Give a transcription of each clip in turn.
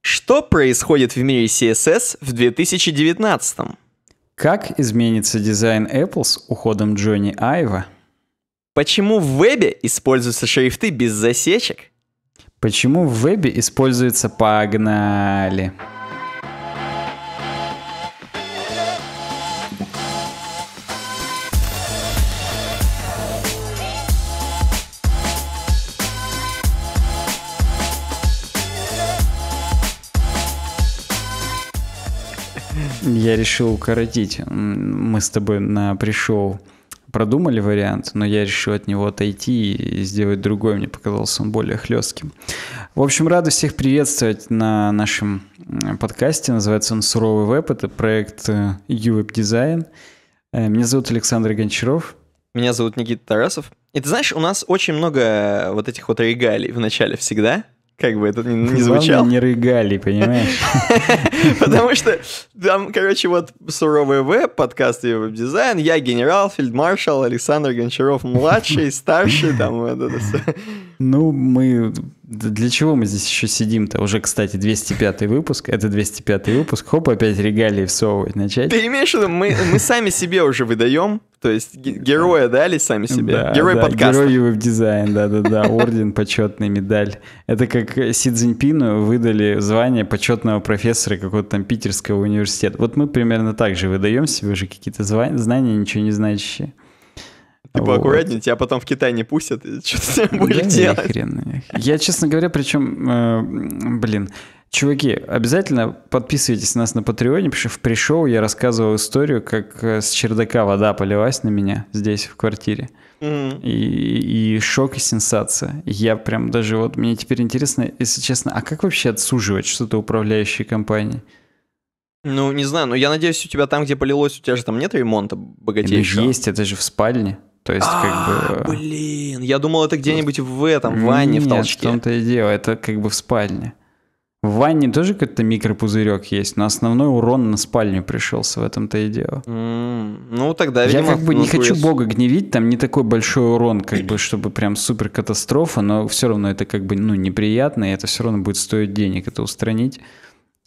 Что происходит в мире CSS в 2019? Как изменится дизайн Apple с уходом Джонни Айва? Почему в вебе используются шрифты без засечек? Почему в вебе используется «погнали»? Я решил укоротить. Мы с тобой на пришел продумали вариант, но я решил от него отойти и сделать другой. Мне показался он более хлестким. В общем, рада всех приветствовать на нашем подкасте. Называется он «Суровый веб». Это проект UWeb э, Design. Э, меня зовут Александр Гончаров. Меня зовут Никита Тарасов. И ты знаешь, у нас очень много вот этих вот регалий в начале всегда как бы это не, не звучало. не рыгали, понимаешь? Потому что там, короче, вот суровый веб, подкаст и веб-дизайн, я генерал, фельдмаршал, Александр Гончаров младший, старший, там вот это все. Ну, мы... Для чего мы здесь еще сидим-то? Уже, кстати, 205 выпуск. Это 205 выпуск. Хоп, опять регалии всовывать начать. Ты имеешь в виду, мы, мы сами себе уже выдаем то есть героя дали сами себе. Да, Герой да, подкаста. Герой веб-дизайн, да-да-да. Орден, почетный медаль. Это как Си Цзиньпину выдали звание почетного профессора какого-то там питерского университета. Вот мы примерно так же выдаем себе уже какие-то звания, знания, ничего не значащие. Типа вот. аккуратнее, тебя потом в Китай не пустят, и что ты с ним будешь да, делать? Хрен. Я, честно говоря, причем, э, блин, Чуваки, обязательно подписывайтесь на нас на Патреоне, потому что в пришел я рассказывал историю, как э, с чердака вода полилась на меня здесь, в квартире. Mm-hmm. И, и шок и сенсация. Я прям даже вот, мне теперь интересно, если честно, а как вообще отсуживать что-то управляющей компании? Ну, не знаю, но я надеюсь, у тебя там, где полилось, у тебя же там нет ремонта богатейшего? Есть, это же в спальне. То есть, как бы... А, блин, я думал, это где-нибудь в этом, в ванне, в толчке. в том-то и дело, это как бы в спальне. В ванне тоже какой-то микропузырек есть, но основной урон на спальню пришелся, в этом-то и дело. Mm, ну, тогда, видимо, Я как бы не хочу бога гневить, там не такой большой урон, как бы, чтобы прям супер катастрофа, но все равно это как бы, ну, неприятно, и это все равно будет стоить денег это устранить.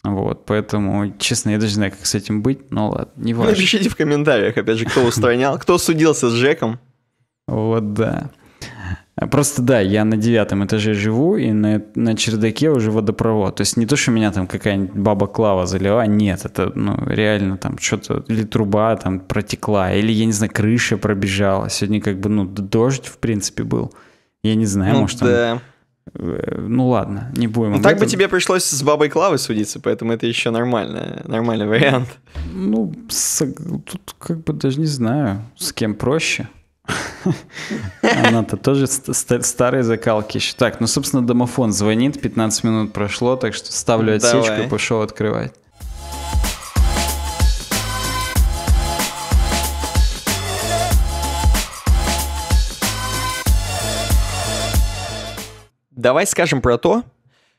Вот, поэтому, честно, я даже не знаю, как с этим быть, но ладно, не важно. Напишите в комментариях, опять же, кто устранял, кто судился с Жеком. Вот, да. Просто да, я на девятом этаже живу, и на, на чердаке уже водопровод. То есть не то, что меня там какая-нибудь баба Клава залила, нет, это ну, реально там что-то, или труба там протекла, или, я не знаю, крыша пробежала. Сегодня как бы, ну, дождь, в принципе, был. Я не знаю, ну, может, да. там... Э, ну ладно, не будем. Ну, так этом. бы тебе пришлось с бабой Клавой судиться, поэтому это еще нормальный, нормальный вариант. Ну, с, тут как бы даже не знаю, с кем проще. Она-то тоже старые закалки. Так, ну, собственно, домофон звонит, 15 минут прошло, так что ставлю отсечку и пошел открывать. Давай скажем про то,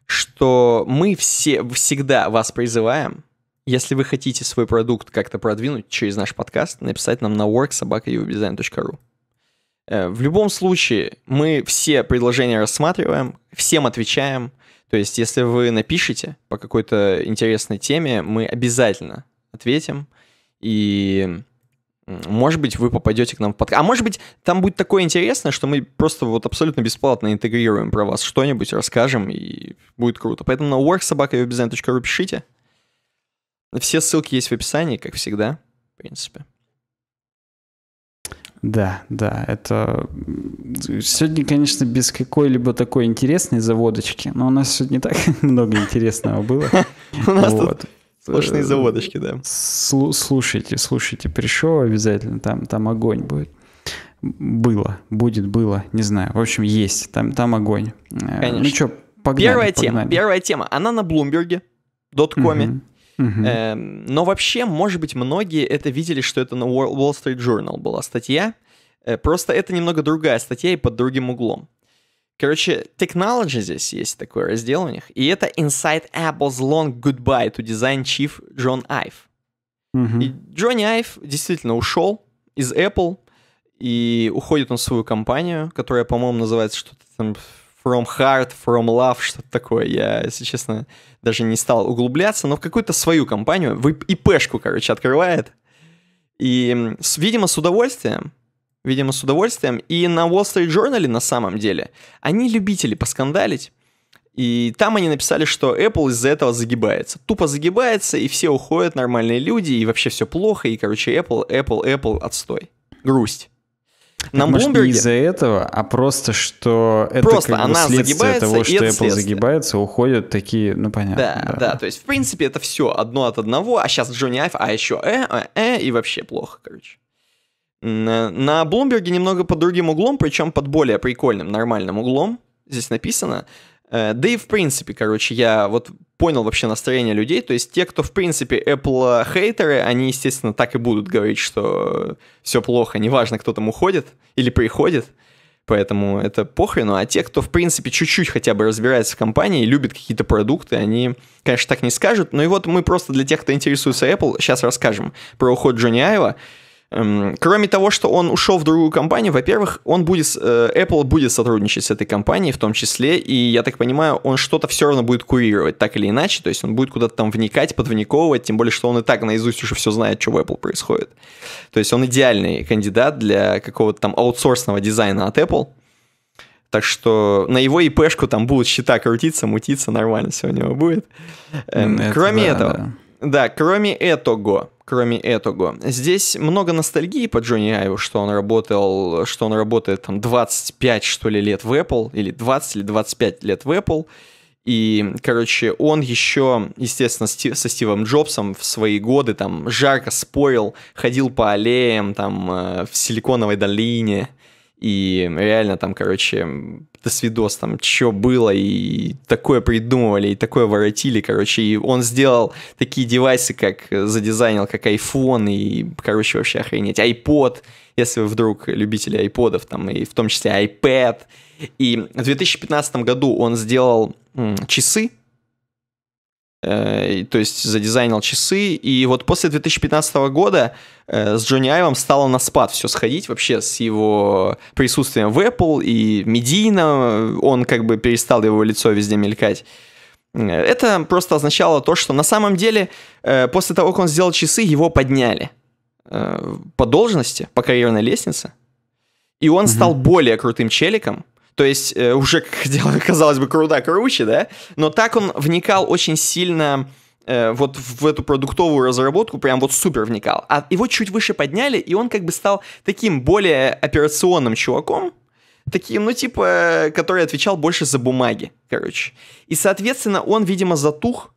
что мы все всегда вас призываем, если вы хотите свой продукт как-то продвинуть через наш подкаст, написать нам на worksobaka.uwebdesign.ru. Э, в любом случае, мы все предложения рассматриваем, всем отвечаем. То есть, если вы напишите по какой-то интересной теме, мы обязательно ответим. И, может быть, вы попадете к нам в подкаст. А может быть, там будет такое интересное, что мы просто вот абсолютно бесплатно интегрируем про вас что-нибудь, расскажем, и будет круто. Поэтому на worksobaka.webdesign.ru пишите. Все ссылки есть в описании, как всегда, в принципе. Да, да, это сегодня, конечно, без какой-либо такой интересной заводочки, но у нас сегодня так много интересного было. У нас тут сплошные заводочки, да. Слушайте, слушайте, пришел обязательно, там, там огонь будет. Было, будет, было, не знаю. В общем, есть, там, там огонь. Э, конечно. Ну что, погнали, Первая тема, первая тема, она на Bloomberg, доткоме. Uh-huh. Эм, но вообще, может быть, многие это видели, что это на Wall Street Journal была статья. Э, просто это немного другая статья и под другим углом. Короче, technology здесь есть такой раздел у них, и это Inside Apple's Long Goodbye to Design Chief Джон Айв. Uh-huh. И Джонни Айв действительно ушел из Apple, и уходит он в свою компанию, которая, по-моему, называется что-то там From Heart, From Love, что-то такое. Я, если честно, даже не стал углубляться, но в какую-то свою компанию, в ИПшку, короче, открывает. И, видимо, с удовольствием, видимо, с удовольствием. И на Wall Street Journal на самом деле они любители поскандалить. И там они написали, что Apple из-за этого загибается. Тупо загибается, и все уходят, нормальные люди, и вообще все плохо, и, короче, Apple, Apple, Apple, отстой. Грусть. На Может, Bloomberg... не из-за этого, а просто, что это просто как бы она следствие того, что Apple загибается, уходят такие, ну понятно. Да, да, да, то есть, в принципе, это все одно от одного, а сейчас Джонни Айв, а еще э, э, э, и вообще плохо, короче. На Bloomberg немного под другим углом, причем под более прикольным, нормальным углом, здесь написано, да и в принципе, короче, я вот понял вообще настроение людей. То есть те, кто в принципе Apple хейтеры, они, естественно, так и будут говорить, что все плохо, неважно, кто там уходит или приходит. Поэтому это похрену. А те, кто, в принципе, чуть-чуть хотя бы разбирается в компании, любит какие-то продукты, они, конечно, так не скажут. Но и вот мы просто для тех, кто интересуется Apple, сейчас расскажем про уход Джонни Айва. Эм, кроме того, что он ушел в другую компанию, во-первых, он будет, э, Apple будет сотрудничать с этой компанией в том числе, и я так понимаю, он что-то все равно будет курировать, так или иначе, то есть он будет куда-то там вникать, подвниковывать, тем более, что он и так наизусть уже все знает, что в Apple происходит. То есть он идеальный кандидат для какого-то там аутсорсного дизайна от Apple. Так что на его ИПшку там будут счета крутиться, мутиться, нормально все у него будет. Эм, Это кроме да, этого, да. да, кроме этого, кроме этого. Здесь много ностальгии по Джонни Айву, что он работал, что он работает там 25, что ли, лет в Apple, или 20 или 25 лет в Apple. И, короче, он еще, естественно, со Стивом Джобсом в свои годы там жарко спорил, ходил по аллеям там э, в Силиконовой долине, и реально там, короче, до свидос там, что было, и такое придумывали, и такое воротили, короче, и он сделал такие девайсы, как задизайнил, как iPhone, и, короче, вообще охренеть, iPod, если вы вдруг любители айподов, там, и в том числе iPad, и в 2015 году он сделал м, часы, Э, то есть задизайнил часы, и вот после 2015 года э, с Джонни Айвом стало на спад все сходить вообще с его присутствием в Apple и медийно, он как бы перестал его лицо везде мелькать. Э, это просто означало то, что на самом деле после того, как он сделал часы, его подняли по должности, по карьерной лестнице, и он mm-hmm. стал более крутым челиком, то есть э, уже, казалось бы, круда круче, да? Но так он вникал очень сильно э, вот в эту продуктовую разработку, прям вот супер вникал. А его чуть выше подняли, и он как бы стал таким более операционным чуваком, таким, ну, типа, который отвечал больше за бумаги, короче. И, соответственно, он, видимо, затух.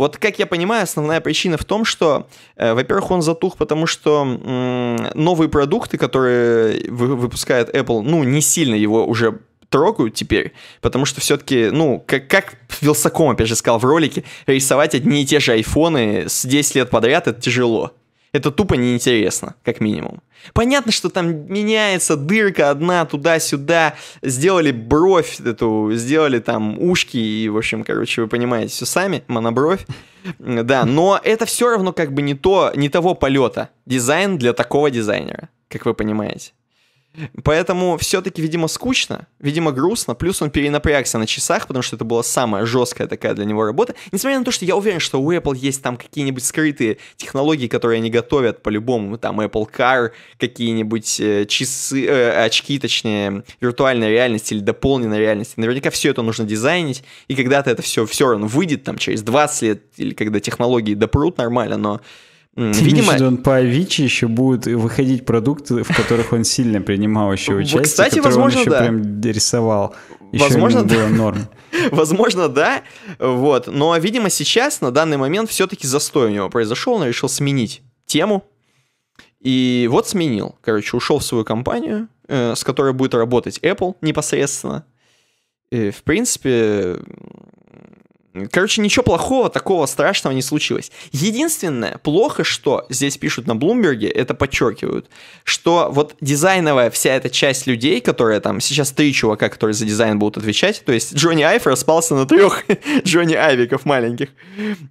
Вот, как я понимаю, основная причина в том, что, э, во-первых, он затух, потому что м- новые продукты, которые вы- выпускает Apple, ну, не сильно его уже трогают теперь, потому что все-таки, ну, как, как Вилсаком, опять же, сказал в ролике, рисовать одни и те же айфоны с 10 лет подряд это тяжело. Это тупо неинтересно, как минимум. Понятно, что там меняется дырка одна туда-сюда, сделали бровь эту, сделали там ушки, и, в общем, короче, вы понимаете все сами, монобровь. Да, но это все равно как бы не то, не того полета. Дизайн для такого дизайнера, как вы понимаете. Поэтому все-таки, видимо, скучно, видимо, грустно. Плюс он перенапрягся на часах, потому что это была самая жесткая такая для него работа. Несмотря на то, что я уверен, что у Apple есть там какие-нибудь скрытые технологии, которые они готовят по-любому. Там Apple Car, какие-нибудь э, часы, э, очки, точнее, виртуальной реальности или дополненной реальности. Наверняка все это нужно дизайнить. И когда-то это все все равно выйдет там через 20 лет, или когда технологии допрут нормально, но Видимо, он по Авичи еще будут выходить продукты, в которых он сильно принимал еще участие, Кстати, возможно, он еще да. прям рисовал. Еще возможно, было норм. возможно, да. Вот. Но, видимо, сейчас, на данный момент, все-таки застой у него произошел, он решил сменить тему. И вот сменил. Короче, ушел в свою компанию, э, с которой будет работать Apple непосредственно. И, в принципе, Короче, ничего плохого, такого страшного не случилось. Единственное, плохо, что здесь пишут на Блумберге, это подчеркивают, что вот дизайновая вся эта часть людей, которые там, сейчас три чувака, которые за дизайн будут отвечать, то есть Джонни Айв распался на трех Джонни Айвиков маленьких.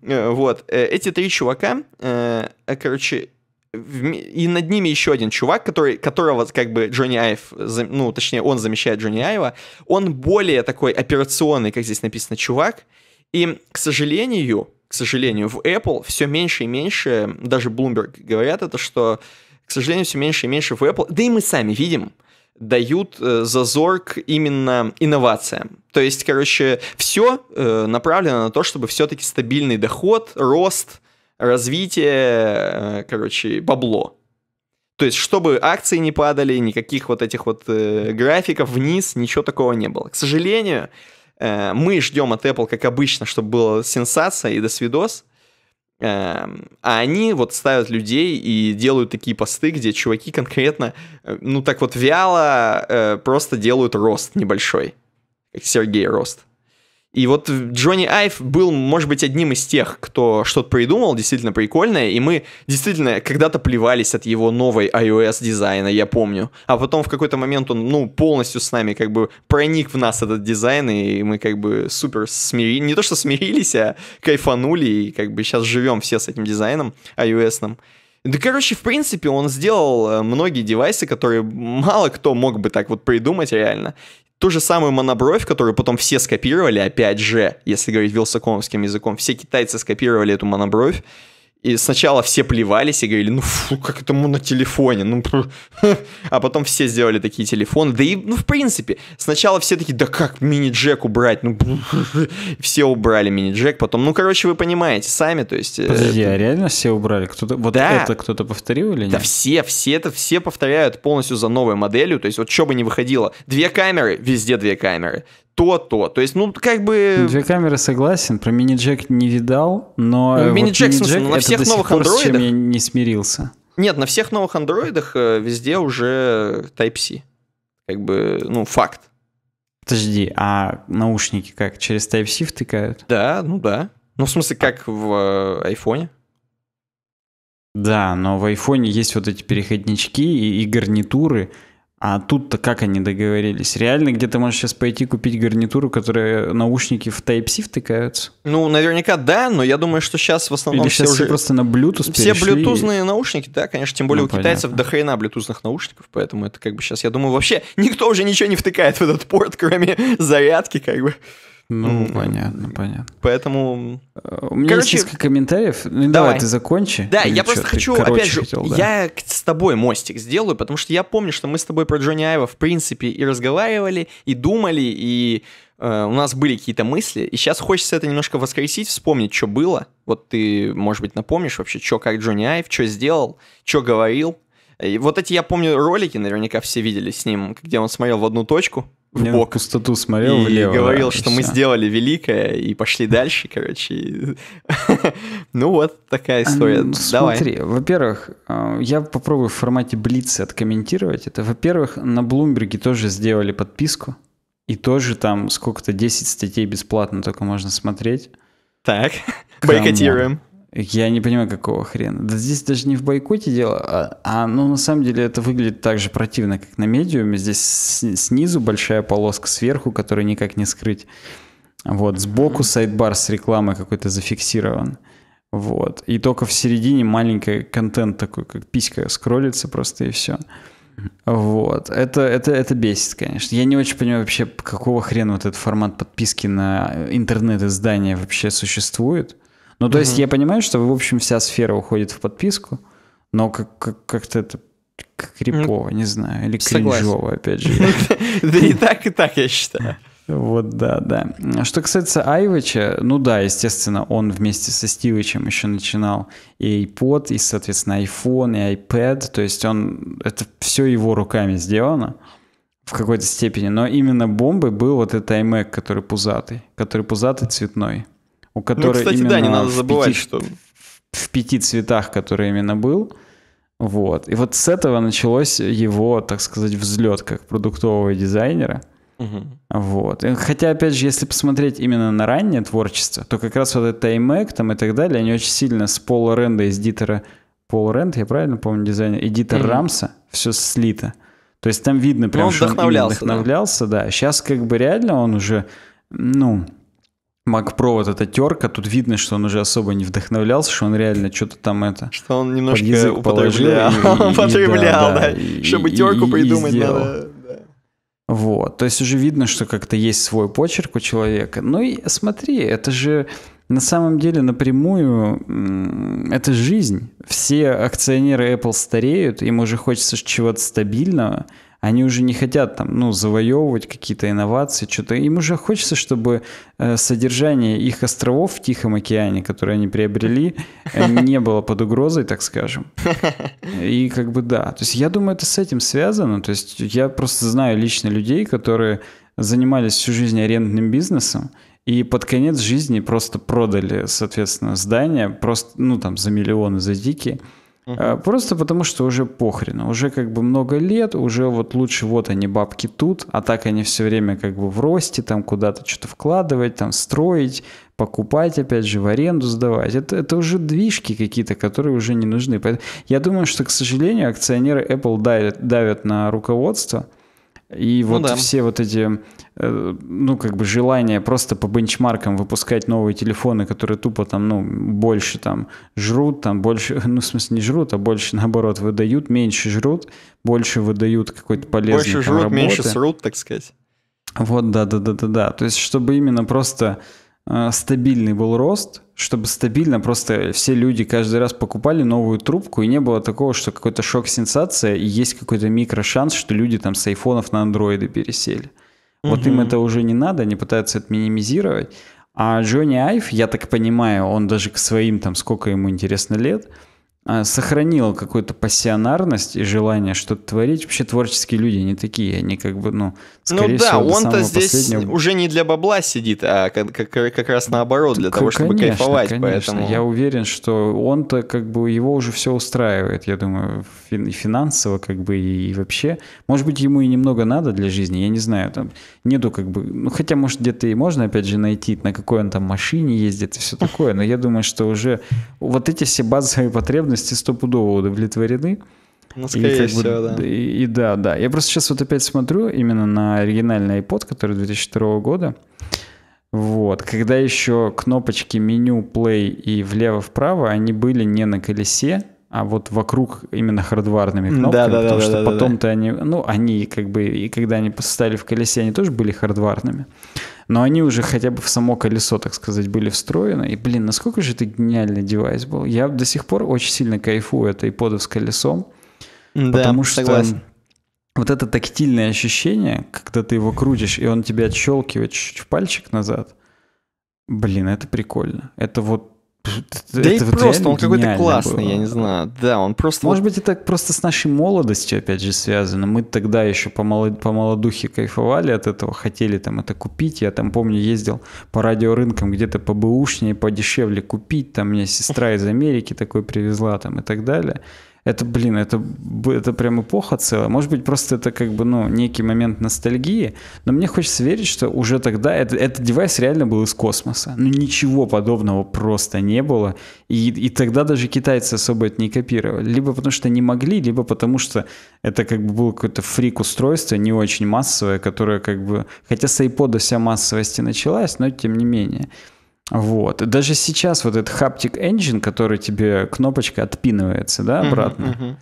Э, вот, э, эти три чувака, э, короче, и над ними еще один чувак, который, которого как бы Джонни Айв, ну, точнее, он замещает Джонни Айва, он более такой операционный, как здесь написано, чувак, и, к сожалению, к сожалению, в Apple все меньше и меньше, даже Bloomberg говорят это, что, к сожалению, все меньше и меньше в Apple, да и мы сами видим, дают э, зазор к именно инновациям. То есть, короче, все э, направлено на то, чтобы все-таки стабильный доход, рост, развитие, э, короче, бабло. То есть, чтобы акции не падали, никаких вот этих вот э, графиков вниз, ничего такого не было. К сожалению, мы ждем от Apple, как обычно, чтобы была сенсация и до свидос. Эм, а они вот ставят людей и делают такие посты, где чуваки конкретно, э, ну так вот вяло э, просто делают рост небольшой. Сергей Рост. И вот Джонни Айв был, может быть, одним из тех, кто что-то придумал, действительно прикольное, и мы действительно когда-то плевались от его новой iOS дизайна, я помню. А потом в какой-то момент он, ну, полностью с нами как бы проник в нас этот дизайн, и мы как бы супер смирились, не то что смирились, а кайфанули, и как бы сейчас живем все с этим дизайном iOS-ным. Да, короче, в принципе, он сделал э, многие девайсы, которые мало кто мог бы так вот придумать реально ту же самую монобровь, которую потом все скопировали, опять же, если говорить вилсакомовским языком, все китайцы скопировали эту монобровь, и сначала все плевались и говорили, ну фу, как это на телефоне, ну а потом все сделали такие телефоны, да и, ну в принципе, сначала все такие, да как мини-джек убрать, ну все убрали мини-джек, потом, ну короче, вы понимаете сами, то есть... Э, Подожди, это... а реально все убрали? Кто-то, вот да. это кто-то повторил или нет? Да все, все это, все повторяют полностью за новой моделью, то есть вот что бы ни выходило, две камеры, везде две камеры, то-то. То есть, ну, как бы... Две камеры согласен, про мини-джек не видал, но... Ну, мини-джек, вот мини на всех новых андроидах... Я не смирился. Нет, на всех новых андроидах э, везде уже Type-C. Как бы, ну, факт. Подожди, а наушники как, через Type-C втыкают? Да, ну да. Ну, в смысле, как в э, айфоне. Да, но в айфоне есть вот эти переходнички и, и гарнитуры, а тут-то как они договорились? Реально где-то можешь сейчас пойти купить гарнитуру, которая наушники в Type-C втыкаются? Ну, наверняка да, но я думаю, что сейчас в основном Или все сейчас уже... просто на Bluetooth Все блютузные наушники, да, конечно, тем более ну, у понятно. китайцев до хрена блютузных наушников, поэтому это как бы сейчас, я думаю, вообще никто уже ничего не втыкает в этот порт, кроме зарядки, как бы. Ну, mm. понятно, понятно. Поэтому... У меня Короче, есть несколько комментариев. Ну, давай. давай, ты закончи. Да, я просто хочу, опять же, хотел, да. я с тобой мостик сделаю, потому что я помню, что мы с тобой про Джонни Айва, в принципе, и разговаривали, и думали, и э, у нас были какие-то мысли, и сейчас хочется это немножко воскресить, вспомнить, что было. Вот ты, может быть, напомнишь вообще, что как Джонни Айв, что сделал, что говорил. И вот эти, я помню, ролики наверняка все видели с ним, где он смотрел в одну точку, в Я бок. пустоту смотрел и влево. говорил, да, что мы сделали великое и пошли дальше, короче. ну вот такая история. Ну, Давай. Смотри, во-первых, а, я попробую в формате Блица откомментировать это. Во-первых, на Блумберге тоже сделали подписку. И тоже там сколько-то 10 статей бесплатно только можно смотреть. Так, бойкотируем. Я не понимаю, какого хрена. Да здесь даже не в бойкоте дело, а, а ну на самом деле это выглядит так же противно, как на медиуме. Здесь снизу большая полоска сверху, которую никак не скрыть. Вот, сбоку сайдбар с рекламой какой-то зафиксирован. Вот. И только в середине маленький контент такой, как писька скроллится просто и все. Вот. Это, это, это бесит, конечно. Я не очень понимаю вообще, какого хрена вот этот формат подписки на интернет-издание вообще существует. Ну, то угу. есть я понимаю, что, в общем, вся сфера уходит в подписку, но как- как- как-то это крипово, не знаю, или кринжово, опять же. Да и так, и так, я считаю. Вот, да, да. Что касается Айвача, ну да, естественно, он вместе со Стивычем еще начинал и iPod, и, соответственно, iPhone, и iPad, то есть он, это все его руками сделано в какой-то степени, но именно бомбой был вот этот iMac, который пузатый, который пузатый цветной у которой ну, кстати, именно да, не надо забывать, пяти, что... В пяти цветах, который именно был. Вот. И вот с этого началось его, так сказать, взлет как продуктового дизайнера. Угу. Вот. И хотя, опять же, если посмотреть именно на раннее творчество, то как раз вот это iMac там и так далее, они очень сильно с Пола Ренда из Дитера, Пол Ренд, я правильно помню дизайнер, и Дитер угу. Рамса, все слито. То есть там видно прям, он что вдохновлялся, он вдохновлялся, да. да. Сейчас как бы реально он уже, ну, Mac Pro вот эта терка, тут видно, что он уже особо не вдохновлялся, что он реально что-то там это... Что он немножко употреблял, употреблял, да, чтобы терку придумать надо. Вот, то есть уже видно, что как-то есть свой почерк у человека. Ну и смотри, это же на самом деле напрямую это жизнь. Все акционеры Apple стареют, им уже хочется чего-то стабильного, они уже не хотят там, ну, завоевывать какие-то инновации, что-то. Им уже хочется, чтобы э, содержание их островов в Тихом океане, которые они приобрели, э, не было под угрозой, так скажем. И как бы да. То есть я думаю, это с этим связано. То есть я просто знаю лично людей, которые занимались всю жизнь арендным бизнесом, и под конец жизни просто продали, соответственно, здание, просто, ну, там, за миллионы, за дикие. Uh-huh. Просто потому, что уже похрен. Уже как бы много лет, уже вот лучше вот они бабки тут, а так они все время как бы в росте, там куда-то что-то вкладывать, там строить, покупать, опять же, в аренду сдавать. Это, это уже движки какие-то, которые уже не нужны. Я думаю, что, к сожалению, акционеры Apple давят, давят на руководство – и ну вот да. все вот эти, э, ну, как бы желания просто по бенчмаркам выпускать новые телефоны, которые тупо там, ну, больше там жрут, там больше, ну, в смысле не жрут, а больше наоборот выдают, меньше жрут, больше выдают какой-то полезный Больше жрут, работы. меньше срут, так сказать. Вот, да-да-да-да-да. То есть, чтобы именно просто стабильный был рост, чтобы стабильно просто все люди каждый раз покупали новую трубку, и не было такого, что какой-то шок-сенсация, и есть какой-то микрошанс, что люди там с айфонов на андроиды пересели. Угу. Вот им это уже не надо, они пытаются это минимизировать. А Джонни Айв, я так понимаю, он даже к своим, там, сколько ему интересно лет, а, сохранил какую-то пассионарность и желание что-то творить. Вообще творческие люди не такие, они как бы, ну, скорее ну, да, всего, он-то здесь последнего... уже не для бабла сидит, а как, как, как раз наоборот, для того, чтобы конечно, кайфовать. Конечно. Поэтому... Я уверен, что он-то как бы его уже все устраивает, я думаю, и финансово как бы и вообще. Может быть, ему и немного надо для жизни, я не знаю, там нету как бы, ну, хотя, может, где-то и можно, опять же, найти, на какой он там машине ездит и все такое, но я думаю, что уже вот эти все базовые потребности потребности стопудово удовлетворены. Ну, скорее и, как всего, бы, да. И, и да, да. Я просто сейчас вот опять смотрю именно на оригинальный iPod, который 2002 года. Вот. Когда еще кнопочки меню, play и влево-вправо, они были не на колесе, а вот вокруг именно хардварными кнопками, да, да, потому да, что да, потом-то да. они, ну, они как бы, и когда они поставили в колесе, они тоже были хардварными но они уже хотя бы в само колесо, так сказать, были встроены. И, блин, насколько же это гениальный девайс был. Я до сих пор очень сильно кайфую от iPod с колесом, да, потому что согласен. вот это тактильное ощущение, когда ты его крутишь, и он тебя отщелкивает чуть-чуть в пальчик назад, блин, это прикольно. Это вот да это и вот просто он какой-то классный, было. я не знаю. Да, он просто... Может вот... быть, это просто с нашей молодостью, опять же, связано. Мы тогда еще по, молод... по молодухе кайфовали от этого, хотели там это купить. Я там, помню, ездил по радиорынкам где-то по бэушнее, подешевле купить. Там мне сестра из Америки такой привезла там и так далее это, блин, это, это прям эпоха целая. Может быть, просто это как бы, ну, некий момент ностальгии, но мне хочется верить, что уже тогда это, этот девайс реально был из космоса. Ну, ничего подобного просто не было. И, и тогда даже китайцы особо это не копировали. Либо потому что не могли, либо потому что это как бы было какое-то фрик-устройство, не очень массовое, которое как бы... Хотя с iPod вся массовость и началась, но тем не менее. Вот. Даже сейчас вот этот Haptic Engine, который тебе кнопочка отпинывается, да, обратно. Uh-huh, uh-huh.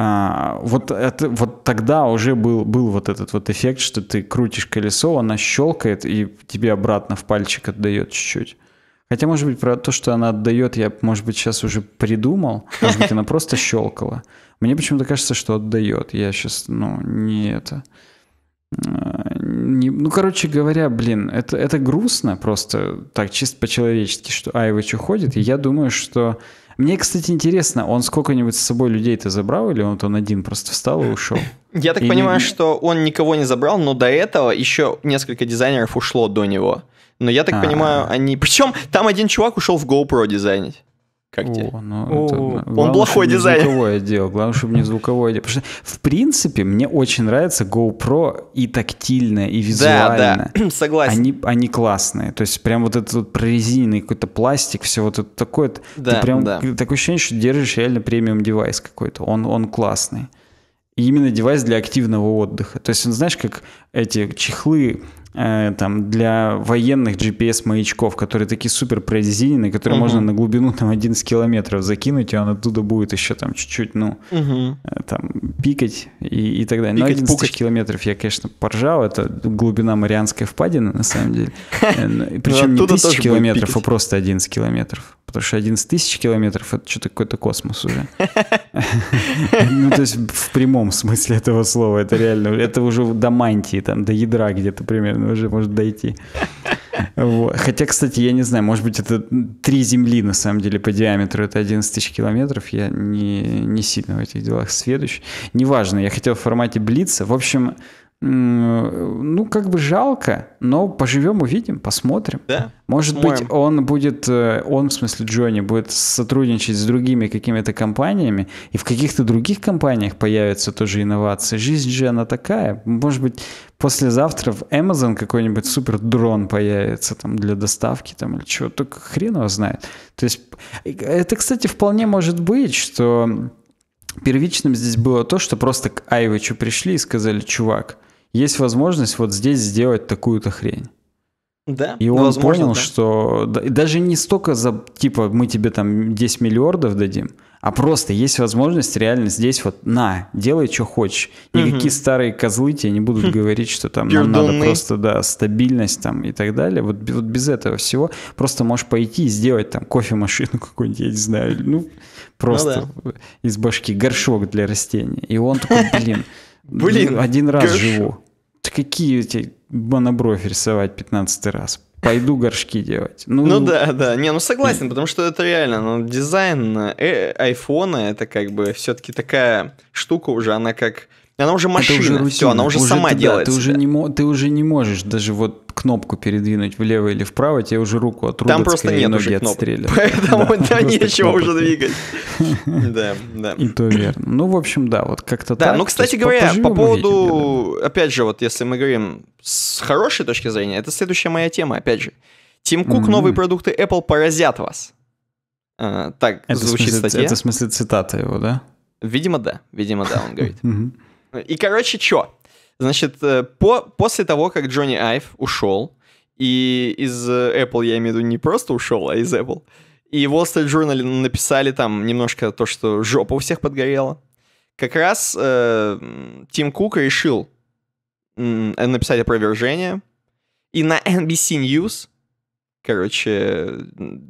А, вот, это, вот тогда уже был, был вот этот вот эффект, что ты крутишь колесо, она щелкает и тебе обратно в пальчик отдает чуть-чуть. Хотя, может быть, про то, что она отдает, я, может быть, сейчас уже придумал. Может быть, она просто щелкала. Мне почему-то кажется, что отдает. Я сейчас, ну, не это не, ну, короче говоря, блин, это, это грустно просто так чисто по-человечески, что Айвыч уходит. И я думаю, что... Мне, кстати, интересно, он сколько-нибудь с собой людей-то забрал, или он, он один просто встал и ушел? Я так или... понимаю, что он никого не забрал, но до этого еще несколько дизайнеров ушло до него. Но я так А-а-а. понимаю, они... Причем там один чувак ушел в GoPro дизайнить. Как тебе? Ну, это, главное, он плохой дизайнер. звуковое дело. Главное, чтобы не звуковое дело. Потому что, в принципе, мне очень нравится GoPro и тактильно, и визуально. Да, да, согласен. Они, они классные. То есть, прям вот этот вот прорезиненный какой-то пластик, все вот это такое. Да, ты прям да. такое ощущение, что держишь реально премиум девайс какой-то. Он, он классный. И именно девайс для активного отдыха. То есть, он, знаешь, как эти чехлы э, там для военных GPS-маячков, которые такие супер прорезиненные, которые Мгм. можно на глубину там 11 километров закинуть, и он оттуда будет еще там чуть-чуть, ну, э, там пикать и, и так далее. Но Пикать, 11 тысяч пукать. километров я, конечно, поржал, это глубина Марианской впадины, на самом деле. Э, Причем не оттуда тысяч тоже будет километров, а просто 11 километров. Потому что 11 тысяч километров — это что-то какой-то космос уже. Ну, то есть в прямом смысле этого слова. Это реально, это уже до мантии, там, до ядра где-то примерно уже может дойти. Вот. Хотя, кстати, я не знаю, может быть, это три Земли, на самом деле, по диаметру, это 11 тысяч километров, я не, не сильно в этих делах сведущ. Неважно, я хотел в формате Блица. В общем, ну, как бы жалко, но поживем, увидим, посмотрим. Да. Может Посмотрим. быть, он будет, э, он, в смысле Джонни, будет сотрудничать с другими какими-то компаниями, и в каких-то других компаниях появятся тоже инновации. Жизнь же она такая. Может быть, послезавтра в Amazon какой-нибудь супер дрон появится там для доставки там или чего, только хрен его знает. То есть это, кстати, вполне может быть, что первичным здесь было то, что просто к Айвичу пришли и сказали, чувак, есть возможность вот здесь сделать такую-то хрень. Да. И он возможно, понял, да. что да- и даже не столько за, типа, мы тебе там 10 миллиардов дадим, а просто есть возможность реально здесь вот, на, делай, что хочешь. Никакие старые козлы тебе не будут говорить, что там нам надо просто, да, стабильность там и так далее. Вот, вот без этого всего просто можешь пойти и сделать там кофемашину какую-нибудь, я не знаю, ну, просто из башки горшок для растений. И он такой, блин, Блин, ну, один раз горшок. живу. Да какие эти монобровь рисовать 15 раз? Пойду горшки делать. Ну, Ну да, да. Не, ну согласен, потому что это реально, ну, дизайн э, айфона, это как бы все-таки такая штука уже, она как... Она уже это машина, уже все, она уже, сама ты, да, делает ты уже, не, ты уже не можешь даже вот кнопку передвинуть влево или вправо, тебе уже руку отрубят, Там просто нет ноги уже отстрелят. поэтому Да, да, нечего уже двигать. Да, да. И то верно. Ну, в общем, да, вот как-то Да, так. ну, То кстати говоря, по поводу, опять же, вот если мы говорим с хорошей точки зрения, это следующая моя тема, опять же. Тим Кук, новые продукты Apple поразят вас. А, Так Это, звучит статья. это в смысле цитата его, да? Видимо, да. Видимо, да, он говорит. И, короче, что? Значит, э, по, после того, как Джонни Айв ушел, и из э, Apple, я имею в виду, не просто ушел, а из Apple, и Wall Street Journal написали там немножко то, что жопа у всех подгорела, как раз э, Тим Кук решил м, написать опровержение, и на NBC News, короче,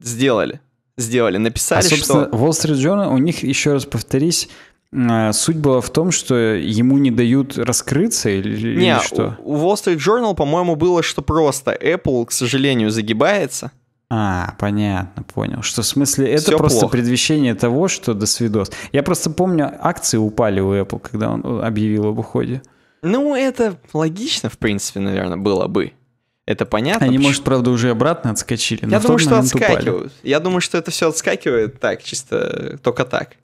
сделали. Сделали, А, написали, собственно, что... Wall Street Journal, у них, еще раз повторись, э, суть была в том, что ему не дают раскрыться или, или Не, что? у у Wall Street Journal, по-моему, было, что просто Apple, к сожалению, загибается. А, понятно, понял. Что в смысле, это Всё просто плохо. предвещение того, что до свидос. Я просто помню, акции упали у Apple, когда он э, объявил об уходе. Ну, это логично, в принципе, наверное, было бы. Это понятно. Они, почему- может, правда, уже обратно отскочили. Я думаю, что момент упали. отскакивают. Я думаю, что это все отскакивает так, чисто только так.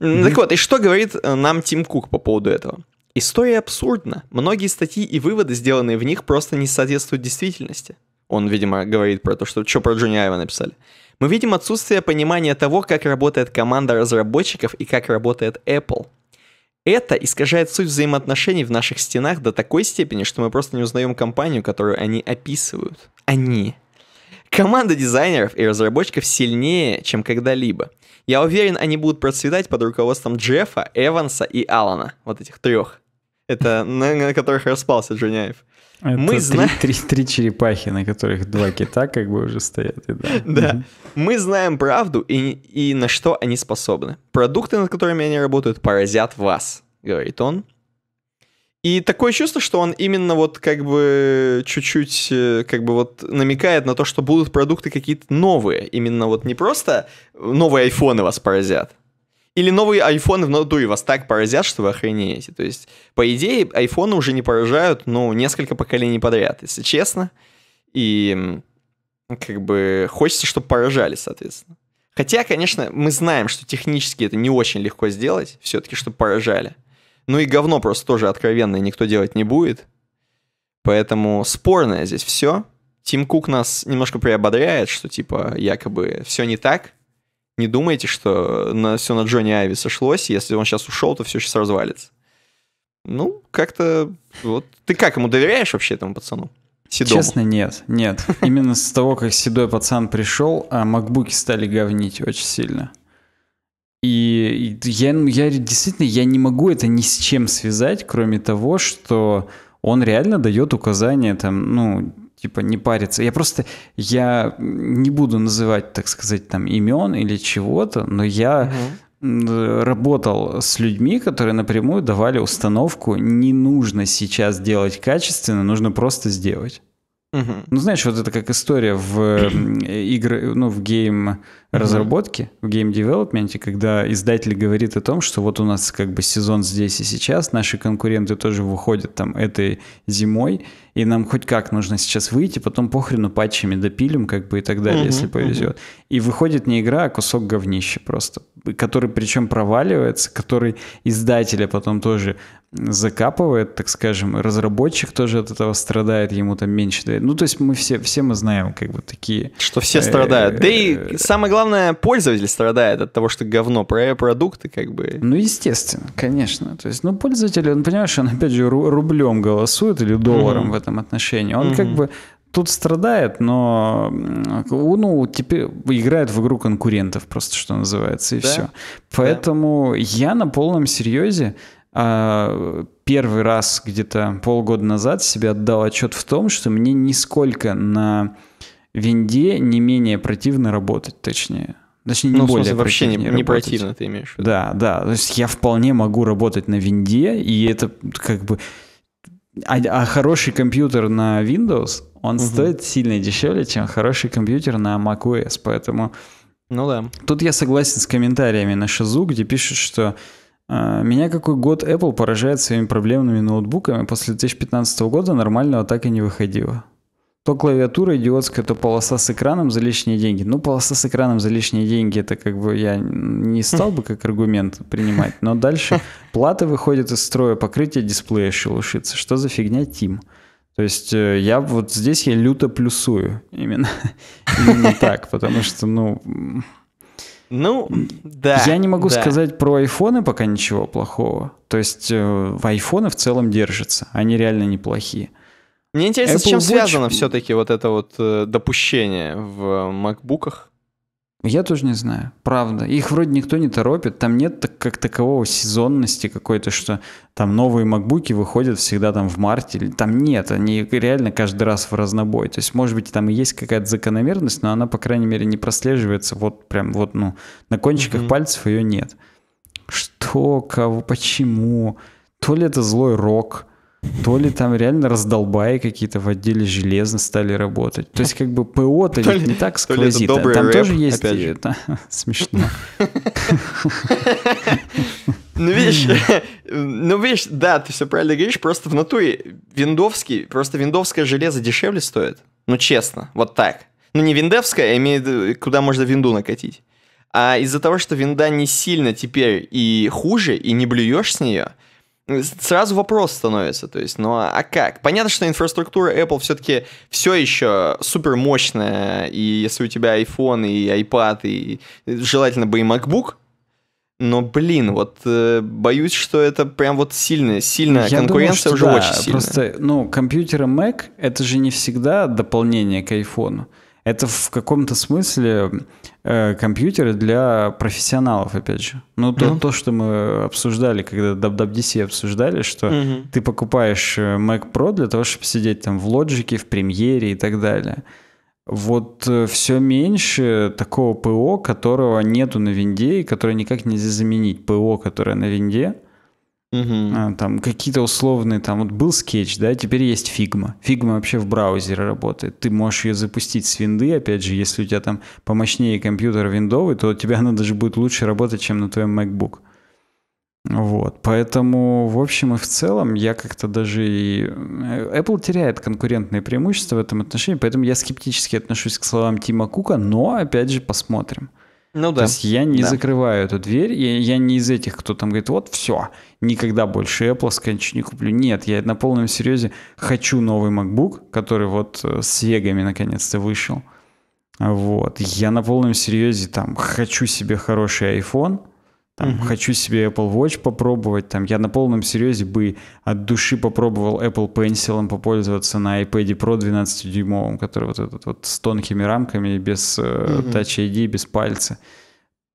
М, Так вот, и что говорит э, нам Тим Кук по поводу этого? История абсурдна. Многие статьи и выводы, сделанные в них, просто не соответствуют действительности. Он, видимо, говорит про то, что, что про Джонни Айва написали. Мы видим отсутствие понимания того, как работает команда разработчиков и как работает Apple. Это искажает суть взаимоотношений в наших стенах до такой степени, что мы просто не узнаем компанию, которую они описывают. Они. Команда дизайнеров и разработчиков сильнее, чем когда-либо. Я уверен, они будут процветать под руководством Джеффа, Эванса и Алана. Вот этих трех. Это на, на которых распался Джуняев. Это Мы три, три, три черепахи, на которых два кита как бы уже стоят. и да. Да. Мы знаем правду и, и на что они способны. Продукты, над которыми они работают, поразят вас, говорит он. И такое чувство, что он именно вот как бы чуть-чуть э, как бы вот намекает на то, что будут продукты какие-то новые. Именно вот не просто новые айфоны вас поразят. Или новые айфоны в натуре вас так поразят, что вы охренеете. То есть, по идее, айфоны уже не поражают, ну, несколько поколений подряд, если честно. И как бы хочется, чтобы поражали, соответственно. Хотя, конечно, мы знаем, что технически это не очень легко сделать, все-таки, чтобы поражали. Ну и говно просто тоже откровенное никто делать не будет. Поэтому спорное здесь все. Тим Кук нас немножко приободряет, что типа якобы все не так. Не думайте, что на, все на Джонни Айви сошлось, если он сейчас ушел, то все сейчас развалится. Ну, как-то вот. Ты как ему доверяешь вообще этому пацану? Седому. Честно, нет. Нет. Именно с того, как седой пацан пришел, а макбуки стали говнить очень сильно. И я, ну, я действительно я не могу это ни с чем связать, кроме того, что он реально дает указания там, ну, типа не париться. Я просто, я не буду называть, так сказать, там имен или чего-то, но я угу. работал с людьми, которые напрямую давали установку, не нужно сейчас делать качественно, нужно просто сделать. Угу. Ну, знаешь, вот это как история в игры, ну, в game разработке, угу. в game development е, когда издатель говорит о том, что вот у нас как бы сезон здесь и сейчас, наши конкуренты тоже выходят там этой зимой, и нам хоть как нужно сейчас выйти, потом похрену патчами допилим, как бы и так далее, угу, если повезет. Угу. И выходит не игра, а кусок говнища просто, который причем проваливается, который издателя потом тоже закапывает, так скажем, разработчик тоже от этого страдает, ему там меньше дает. Ну, то есть мы все, все мы знаем как бы такие... Что все страдают. Да и э, самое главное, пользователь страдает от того, что говно, про продукты как бы... Ну, естественно, конечно. То есть, ну, пользователь, он, понимаешь, он опять же рублем голосует или долларом mm-hmm. в этом отношении. Он mm-hmm. как бы тут страдает, но ну, теперь играет в игру конкурентов, просто что называется, и да? все. Поэтому да. я на полном серьезе а, первый раз где-то полгода назад себе отдал отчет в том, что мне нисколько на винде не менее противно работать, точнее. Точнее, не ну, более смысле, вообще не, не противно ты имеешь в виду. Да, да. То есть я вполне могу работать на винде, и это как бы... А, а хороший компьютер на Windows, он угу. стоит сильно дешевле, чем хороший компьютер на macOS, поэтому... Ну да. Тут я согласен с комментариями на Шазу, где пишут, что а, меня какой год Apple поражает своими проблемными ноутбуками. После 2015 года нормального так и не выходило. То клавиатура идиотская, то полоса с экраном за лишние деньги. Ну, полоса с экраном за лишние деньги, это как бы я не стал бы как аргумент принимать. Но дальше плата выходит из строя, покрытие дисплея шелушится. Что за фигня, Тим? То есть э, я вот здесь я люто плюсую. Именно, именно так, потому что, ну... Ну, да. Я не могу да. сказать про айфоны пока ничего плохого. То есть э, в айфоны в целом держатся. Они реально неплохие. Мне интересно, Apple с чем Watch... связано все-таки вот это вот э, допущение в макбуках? Я тоже не знаю, правда. Их вроде никто не торопит, там нет так, как такового сезонности какой-то, что там новые макбуки выходят всегда там в марте. Там нет, они реально каждый раз в разнобой. То есть, может быть, там и есть какая-то закономерность, но она, по крайней мере, не прослеживается вот прям вот, ну, на кончиках mm-hmm. пальцев ее нет. Что, кого, почему? То ли это злой рок, то ли там реально раздолбаи какие-то в отделе железно стали работать. То есть как бы ПО-то ведь не так сквозит. То там рэп, тоже есть... Это, смешно. Ну, видишь, ну, видишь, да, ты все правильно говоришь, просто в натуре виндовский, просто виндовское железо дешевле стоит. Ну, честно, вот так. Ну, не виндовское, а имеет, куда можно винду накатить. А из-за того, что винда не сильно теперь и хуже, и не блюешь с нее, сразу вопрос становится, то есть, ну а как? Понятно, что инфраструктура Apple все-таки все еще супер мощная, и если у тебя iPhone и iPad, и желательно бы и MacBook, но, блин, вот э, боюсь, что это прям вот сильная, сильная Я конкуренция думаю, уже да, очень сильная. Просто, ну, компьютеры Mac — это же не всегда дополнение к iPhone. Это в каком-то смысле э, компьютеры для профессионалов, опять же. Ну, то, mm-hmm. то что мы обсуждали, когда WWDC обсуждали, что mm-hmm. ты покупаешь э, Mac Pro для того, чтобы сидеть там в Logic, в премьере и так далее. Вот э, все меньше такого ПО, которого нету на винде и которое никак нельзя заменить. ПО, которое на винде — Угу. Там какие-то условные, там вот был скетч, да, теперь есть Figma. Figma вообще в браузере работает. Ты можешь ее запустить с винды, опять же, если у тебя там помощнее компьютер виндовый, то у тебя она даже будет лучше работать, чем на твоем MacBook. Вот, поэтому, в общем и в целом, я как-то даже и... Э, Apple теряет конкурентные преимущества в этом отношении, поэтому я скептически отношусь к словам Тима Кука, но, опять же, посмотрим. Ну да. То есть я не да. закрываю эту дверь, я, я не из этих, кто там говорит, вот все, никогда больше Apple ничего не куплю. Нет, я на полном серьезе хочу новый MacBook, который вот э, с вегами наконец-то вышел. Вот. Я на полном серьезе там хочу себе хороший iPhone, Там, Мгм. хочу себе Apple Watch попробовать. Там, я на полном серьезе бы от души попробовал Apple Pencil попользоваться на iPad Pro 12-дюймовом, который вот этот вот с тонкими рамками, без Мгм. Touch ID, без пальца.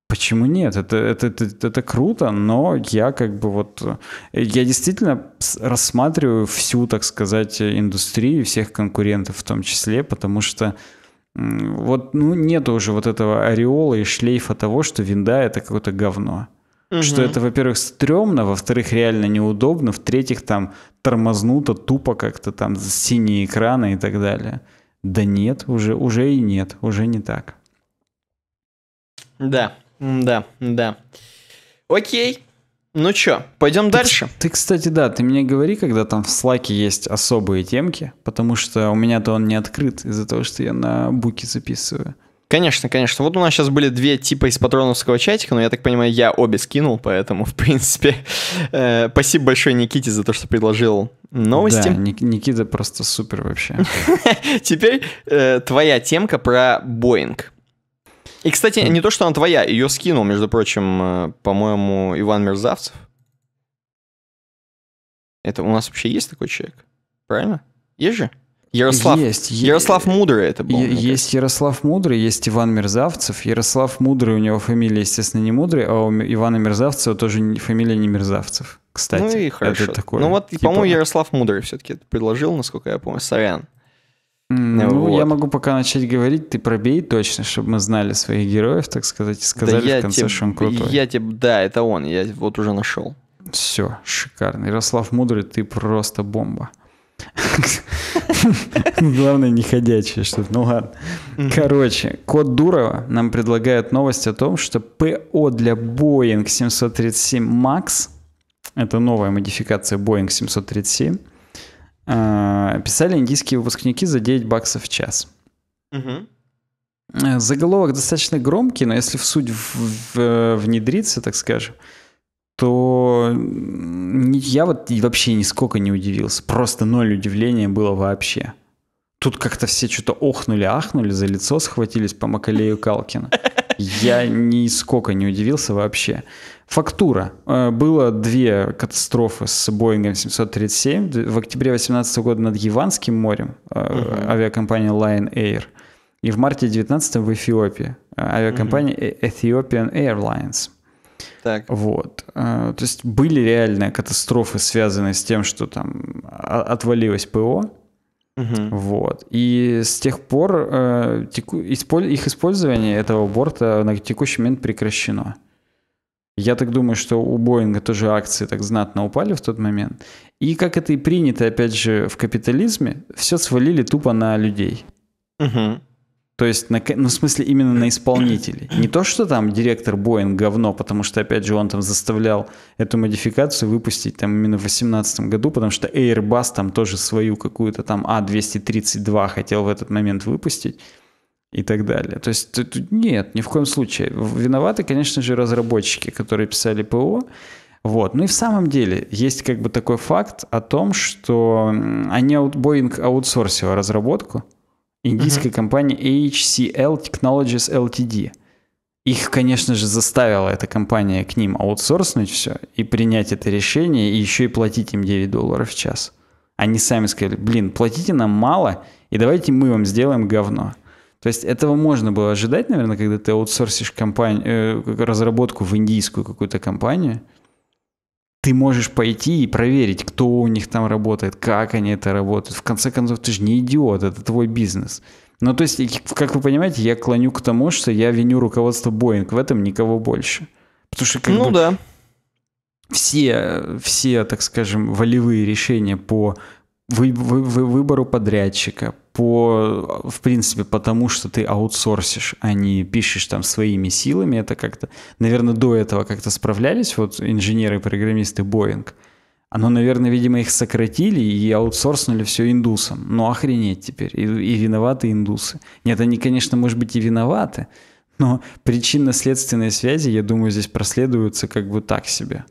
Почему нет? Это, это, это, это круто, но я как бы вот... э, Я действительно рассматриваю всю, так сказать, индустрию, всех конкурентов в том числе, потому что вот ну, нет уже вот этого ореола и шлейфа того, что винда — это какое-то говно. Что Мгм. это, во-первых, стрёмно, во-вторых, реально неудобно, в-третьих, там тормознуто тупо как-то там синие экраны и так далее. Да нет, уже, уже и нет, уже не так. Да, да, да. Окей. Ну чё, пойдем дальше. Ты, кстати, да, ты мне говори, когда там в Slack есть особые темки, потому что у меня-то он не открыт из-за того, что я на буке записываю. Конечно, конечно. Вот у нас сейчас были две типа из патроновского чатика, но я так понимаю, я обе скинул, поэтому, в принципе, э, спасибо большое Никите за то, что предложил новости. Да, Ник- Никита просто супер вообще. Теперь э, твоя темка про Боинг. И, кстати, не то, что она твоя, ее скинул, между прочим, э, по-моему, Иван Мерзавцев. Это у нас вообще есть такой человек? Правильно? Есть же? Ярослав. Есть. е- Ярослав Мудрый это был. Е- Есть Ярослав Мудрый, есть Иван Мерзавцев. Ярослав Мудрый, у него фамилия, естественно, не Мудрый, а у Ивана Мерзавцева тоже фамилия не Мерзавцев, кстати. Ну и хорошо. Это такое, ну вот, типа, по-моему, Ярослав Мудрый все-таки это предложил, насколько я помню. Сорян. Ну, Вот. я могу пока начать говорить, ты пробей точно, чтобы мы знали своих героев, так сказать, и сказали да в конце, тебе, что он крутой. Я тебе, да, это он, я вот уже нашел. Все, шикарно. Ярослав Мудрый, ты просто бомба. Главное, не ходячее что-то. Ну ладно. Короче, код Дурова нам предлагает новость о том, что ПО для Boeing 737 MAX, это новая модификация Boeing 737, э, писали индийские выпускники за 9 баксов в час. Э, Заголовок достаточно громкий, но если в суть в- в- э, внедриться, так скажем, то я вот вообще нисколько не удивился. Просто ноль удивления было вообще. Тут как-то все что-то охнули, ахнули, за лицо схватились по Макалею Калкина. Я нисколько не удивился вообще. Фактура. Э, Было две катастрофы с Боингом 737. Д- В октябре 2018 года над Яванским морем э, авиакомпания Lion Air. И в марте 19 в Эфиопии. э, Авиакомпания э- Ethiopian Airlines. Так. Вот. То есть были реальные катастрофы, связанные с тем, что там а- отвалилось ПО. Мгм. Вот. И с тех пор э, теку- исполь- их использование этого борта на текущий момент прекращено. Я так думаю, что у Боинга тоже акции так знатно упали в тот момент. И как это и принято, опять же, в капитализме, все свалили тупо на людей. Мгм. То есть, на, ну, в смысле, именно на исполнителей. Не то, что там директор Боинг говно, потому что, опять же, он там заставлял эту модификацию выпустить там именно в 2018 году, потому что Airbus там тоже свою какую-то там А232 хотел в этот момент выпустить и так далее. То есть, нет, ни в коем случае. Виноваты, конечно же, разработчики, которые писали ПО. Вот. Ну и в самом деле есть как бы такой факт о том, что они, Boeing аутсорсила разработку, индийской компании HCL Technologies Ltd. Их, конечно же, заставила эта компания к ним аутсорснуть все и принять это решение, и еще и платить им 9 долларов в час. Они сами сказали, блин, платите нам мало, и давайте мы вам сделаем говно. То есть этого можно было ожидать, наверное, когда ты аутсорсишь компанию, э, разработку в индийскую какую-то компанию. Ты можешь пойти и проверить, кто у них там работает, как они это работают. В конце концов, ты же не идиот, это твой бизнес. Ну, то есть, как вы понимаете, я клоню к тому, что я виню руководство Боинг, в этом никого больше. Потому что как Ну бы, да. все, все, так скажем, волевые решения по вы- вы- вы- выбору подрядчика, по, в принципе, потому что ты аутсорсишь, а не пишешь там своими силами, это как-то, наверное, до этого как-то справлялись вот инженеры, программисты Boeing. Оно, наверное, видимо, их сократили и аутсорснули все индусам. Ну, охренеть теперь. И, и виноваты индусы. Нет, они, конечно, может быть, и виноваты, но причинно-следственные связи, я думаю, здесь проследуются как бы так себе.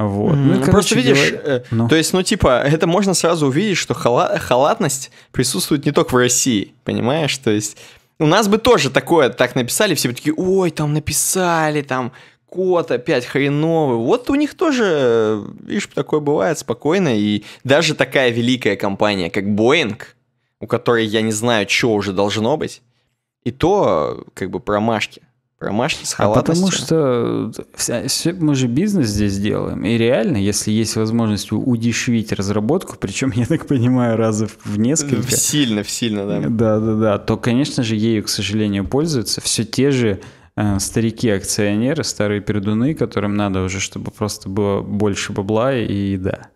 Вот. Ну, М, короче Просто видишь, э, ну. то есть, ну, типа, это можно сразу увидеть, что хала- халатность присутствует не только в России, понимаешь? То есть, у нас бы тоже такое так написали, все бы такие, ой, там написали, там код опять хреновый. Вот у них тоже, видишь, такое бывает спокойно. И даже такая великая компания, как Boeing, у которой я не знаю, что уже должно быть, и то как бы промашки. Промашки с халатностью. А потому что вся, все, мы же бизнес здесь делаем. И реально, если есть возможность удешевить разработку, причем, я так понимаю, раза в несколько. Сильно, сильно, да. Да, да, да. То, конечно же, ею, к сожалению, пользуются все те же э, старики-акционеры, старые пердуны, которым надо уже, чтобы просто было больше бабла и да.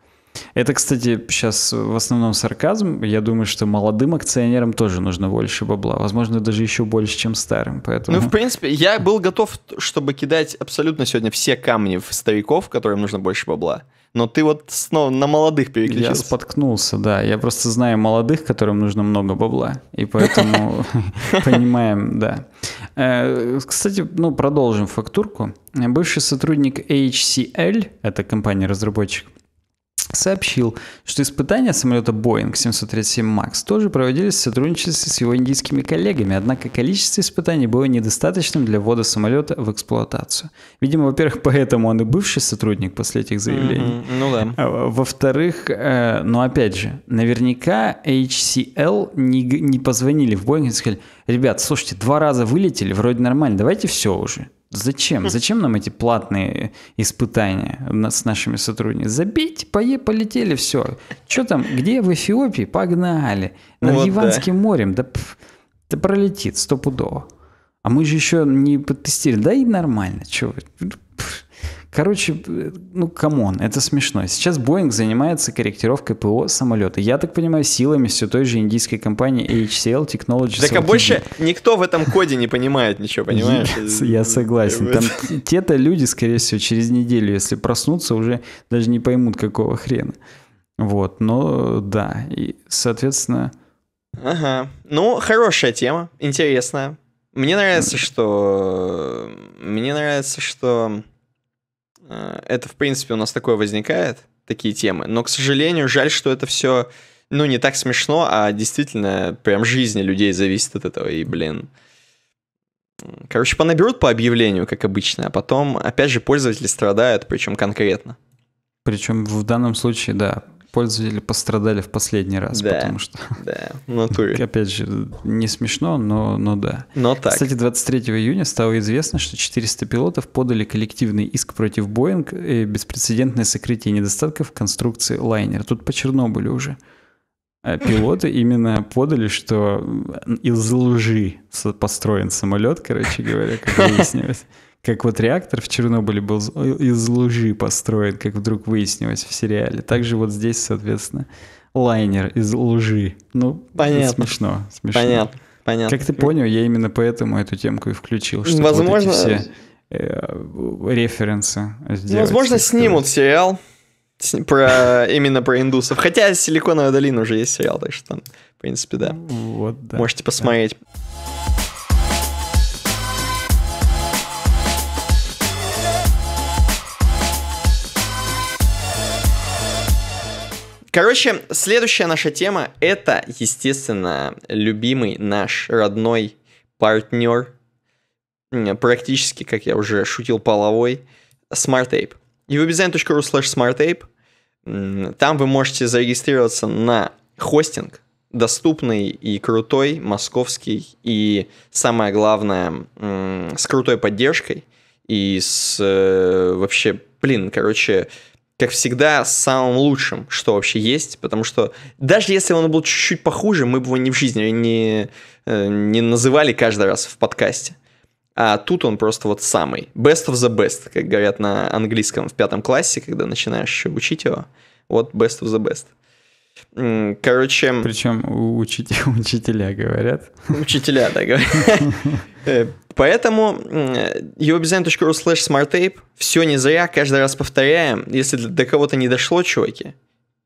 Это, кстати, сейчас в основном сарказм. Я думаю, что молодым акционерам тоже нужно больше бабла. Возможно, даже еще больше, чем старым. Поэтому... Ну, в принципе, я был готов, чтобы кидать абсолютно сегодня все камни в стариков, которым нужно больше бабла. Но ты вот снова на молодых переключился. Я споткнулся, да. Я просто знаю молодых, которым нужно много бабла. И поэтому понимаем, да. Э, кстати, ну, продолжим фактурку. Бывший сотрудник HCL, это компания-разработчик, сообщил, что испытания самолета Boeing 737 MAX тоже проводились в сотрудничестве с его индийскими коллегами, однако количество испытаний было недостаточным для ввода самолета в эксплуатацию. Видимо, во-первых, поэтому он и бывший сотрудник после этих заявлений. Mm-hmm. Ну да. А, во-вторых, э, ну опять же, наверняка HCL не, не позвонили в Boeing и сказали, ребят, слушайте, два раза вылетели, вроде нормально, давайте все уже. Зачем? Зачем нам эти платные испытания с нашими сотрудниками? Забейте, пое, полетели, все. Что там, где в Эфиопии? Погнали. Над вот Ливанским да. морем, да, пф, да пролетит стопудово. А мы же еще не потестировали. Да и нормально, что вы. Короче, ну, come on, это смешно. Сейчас Boeing занимается корректировкой ПО самолета. Я так понимаю, силами все той же индийской компании HCL Technologies. Так а больше никто в этом коде не понимает ничего, понимаешь? Я согласен. Там те-то люди, скорее всего, через неделю, если проснутся, уже даже не поймут, какого хрена. Вот, но да, и, соответственно... Ага, ну, хорошая тема, интересная. Мне нравится, что... Мне нравится, что Э, это, в принципе, у нас такое возникает, такие темы. Но, к сожалению, жаль, что это все, ну, не так смешно, а действительно прям жизни людей зависит от этого. И, блин, короче, понаберут по объявлению, как обычно, а потом, опять же, пользователи страдают, причем конкретно. Причем в данном случае, да, пользователи пострадали в последний раз, да, потому что... Да, натуре. Опять же, не смешно, но, но да. Но так. Кстати, 23 июня стало известно, что 400 пилотов подали коллективный иск против Boeing и беспрецедентное сокрытие недостатков конструкции лайнера. Тут по Чернобылю уже. А пилоты именно подали, что из лжи построен самолет, короче говоря, как выяснилось. Как вот реактор в Чернобыле был из лжи построен, как вдруг выяснилось в сериале. Также вот здесь, соответственно, лайнер из лжи. Ну, понятно. смешно, смешно. Понятно, понятно. Как ты понял, я именно поэтому эту темку и включил. Чтобы Возможно... Вот эти все э, референсы сделать. Возможно, снимут сериал про именно про индусов. Хотя Силиконовая долина уже есть сериал, так что там, в принципе, да. Вот, да. Можете посмотреть. Да. Короче, следующая наша тема — это, естественно, любимый наш родной партнер, практически, как я уже шутил, половой, SmartApe. evobdesign.ru slash smartape. Там вы можете зарегистрироваться на хостинг, доступный и крутой, московский, и самое главное, с крутой поддержкой, и с э, вообще, блин, короче, как всегда, самым лучшим, что вообще есть, потому что даже если он был чуть-чуть похуже, мы бы его ни в жизни не, э, не называли каждый раз в подкасте. А тут он просто вот самый. Best of the best, как говорят на английском в пятом классе, когда начинаешь еще учить его. Вот best of the best. Короче... Причем учителя, учителя говорят. Учителя, да, говорят. Э, поэтому uobdesign.ru slash smarttape. Все не зря, каждый раз повторяем. Если до кого-то не дошло, чуваки,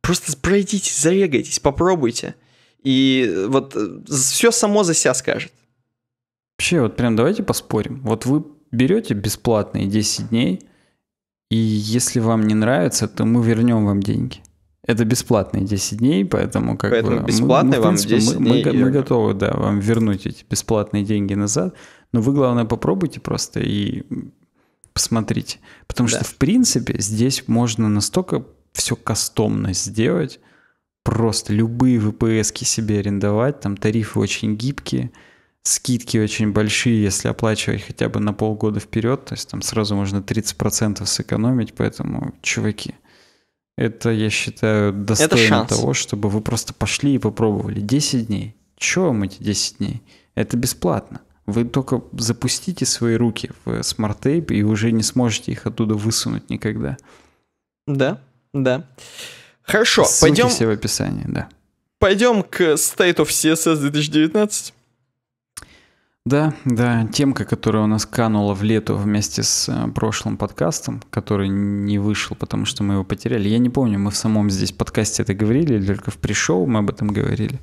просто пройдите, зарегайтесь, попробуйте. И вот э, все само за себя скажет. Вообще, вот прям давайте поспорим. Вот вы берете бесплатные 10 дней, и если вам не нравится, то мы вернем вам деньги. Это бесплатные 10 дней, поэтому как поэтому бы... бесплатные мы, мы, принципе, вам 10 мы, дней. Мы, мы готовы, да, вам вернуть эти бесплатные деньги назад. Но вы, главное, попробуйте просто и посмотрите. Потому Да. что, в принципе, здесь можно настолько все кастомно сделать, просто любые VPS себе арендовать, там тарифы очень гибкие, скидки очень большие, если оплачивать хотя бы на полгода вперед, то есть там сразу можно 30% сэкономить, поэтому, чуваки, это, я считаю, достойно того, чтобы вы просто пошли и попробовали. 10 дней. Чего вам эти 10 дней? Это бесплатно. Вы только запустите свои руки в SmartApe и уже не сможете их оттуда высунуть никогда. Да, да. Хорошо, Ссылки пойдем, все в описании, да. пойдем к State of CSS 2019. Да, да, темка, которая у нас канула в лету вместе с э, прошлым подкастом, который не вышел, потому что мы его потеряли. Я не помню, мы в самом здесь подкасте это говорили или только в пришоу мы об этом говорили.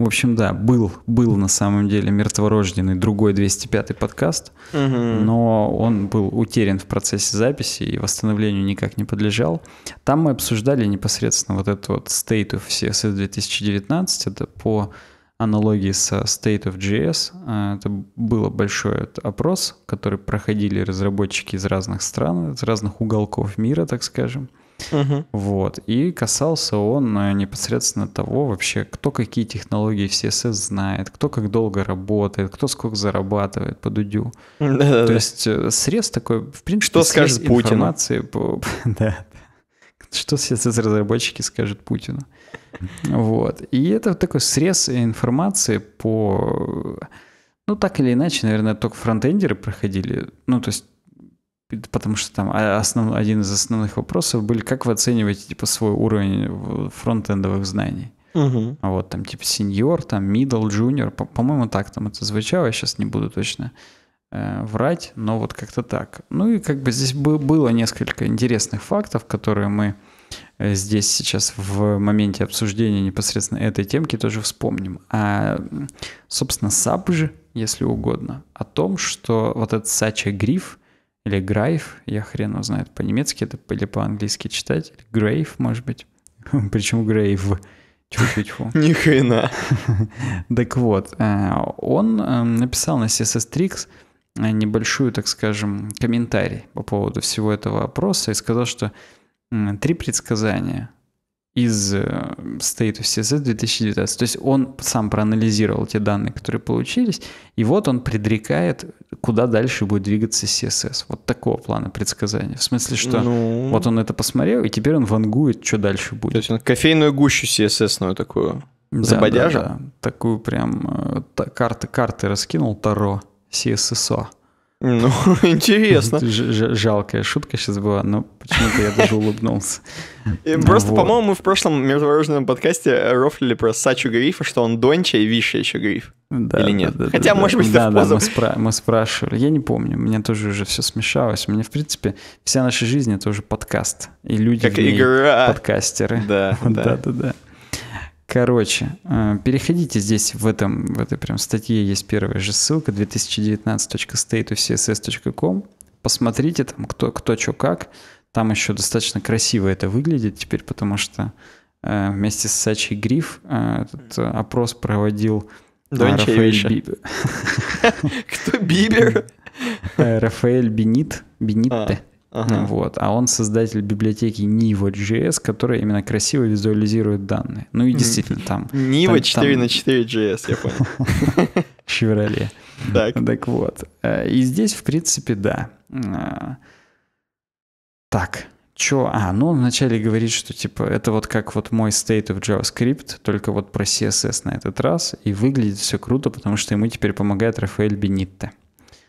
В общем, да, был, был на самом деле мертворожденный другой 205-й подкаст, Мгм. но он был утерян в процессе записи и восстановлению никак не подлежал. Там мы обсуждали непосредственно вот этот вот State of CSS 2019, это по аналогии со State of JS. А, Это было большой опрос, который проходили разработчики из разных стран, из разных уголков мира, так скажем. Мгм. Вот. И касался он э, непосредственно того вообще, кто какие технологии в CSS знает, кто как долго работает, кто сколько зарабатывает по дудю. Да-да-да. То есть э, срез такой, в принципе, Что скажет Путин? информации по... Да. Что CSS-разработчики скажут Путину. Вот. И это такой срез информации по... Ну, так или иначе, наверное, только фронтендеры проходили. Ну, то есть потому что там основ, один из основных вопросов были, как вы оцениваете типа свой уровень фронтендовых знаний. А вот там типа сеньор, там middle, junior, по- по-моему, так там это звучало, я сейчас не буду точно э, врать, но вот как-то так. Ну и как бы здесь бы- было несколько интересных фактов, которые мы здесь сейчас в моменте обсуждения непосредственно этой темки тоже вспомним. А, собственно, Сабж, если угодно, о том, что вот этот Сача Гриф или Грайф, я хрен его знает по-немецки это или по-английски читать, или Грейв, может быть. Причем Грейв. Тьфу-тьфу-тьфу. Ни хрена. Так вот, э, он э, написал на CSS Tricks э, небольшую, так скажем, комментарий по поводу всего этого опроса и сказал, что три предсказания из э, State of CSS 2019. То есть он сам проанализировал те данные, которые получились, и вот он предрекает, куда дальше будет двигаться CSS. Вот такого плана предсказания. В смысле, что Ну, вот он это посмотрел, и теперь он вангует, что дальше То будет. есть он кофейную гущу CSS-ную такую. Да, Забодяжа? да, да. Такую прям э, карты, карты раскинул Таро, CSSO. Ну, интересно. Жалкая шутка сейчас была, но почему-то я даже улыбнулся. Просто, по-моему, мы в прошлом мертворожденном подкасте рофлили про Сачу Грифа, что он Донча и Виша еще Гриф. Да, Или да, нет? да, Хотя, да, может да. быть, да, это в да, мы, спра- мы спрашивали. Я не помню, у меня тоже уже все смешалось. У меня, в принципе, вся наша жизнь это уже подкаст. И люди Как игра. подкастеры. Да, Да, да. да, да. Короче, э, переходите здесь в этом, в этой прям статье есть первая же ссылка 2019.stateofcss.com. Посмотрите там, кто, кто что как. Там еще достаточно красиво это выглядит теперь, потому что э, вместе с Сачей Гриф э, этот опрос проводил э, Рафаэль, Виша. Би- Кто Бибер? э, Рафаэль Бенит, Бенитте. Ага. Вот. А он создатель библиотеки Nivo.js, которая именно красиво визуализирует данные. Ну и действительно там Нива Там- 4 там- на 4 JS, я понял. Chevrolet. Так. Так вот. э, И здесь, в принципе, да. Э, Так, чё? А, ну, он вначале говорит, что, типа, это вот как вот мой state of JavaScript, только вот про CSS на этот раз, и выглядит все круто, потому что ему теперь помогает Рафаэль Бенитте.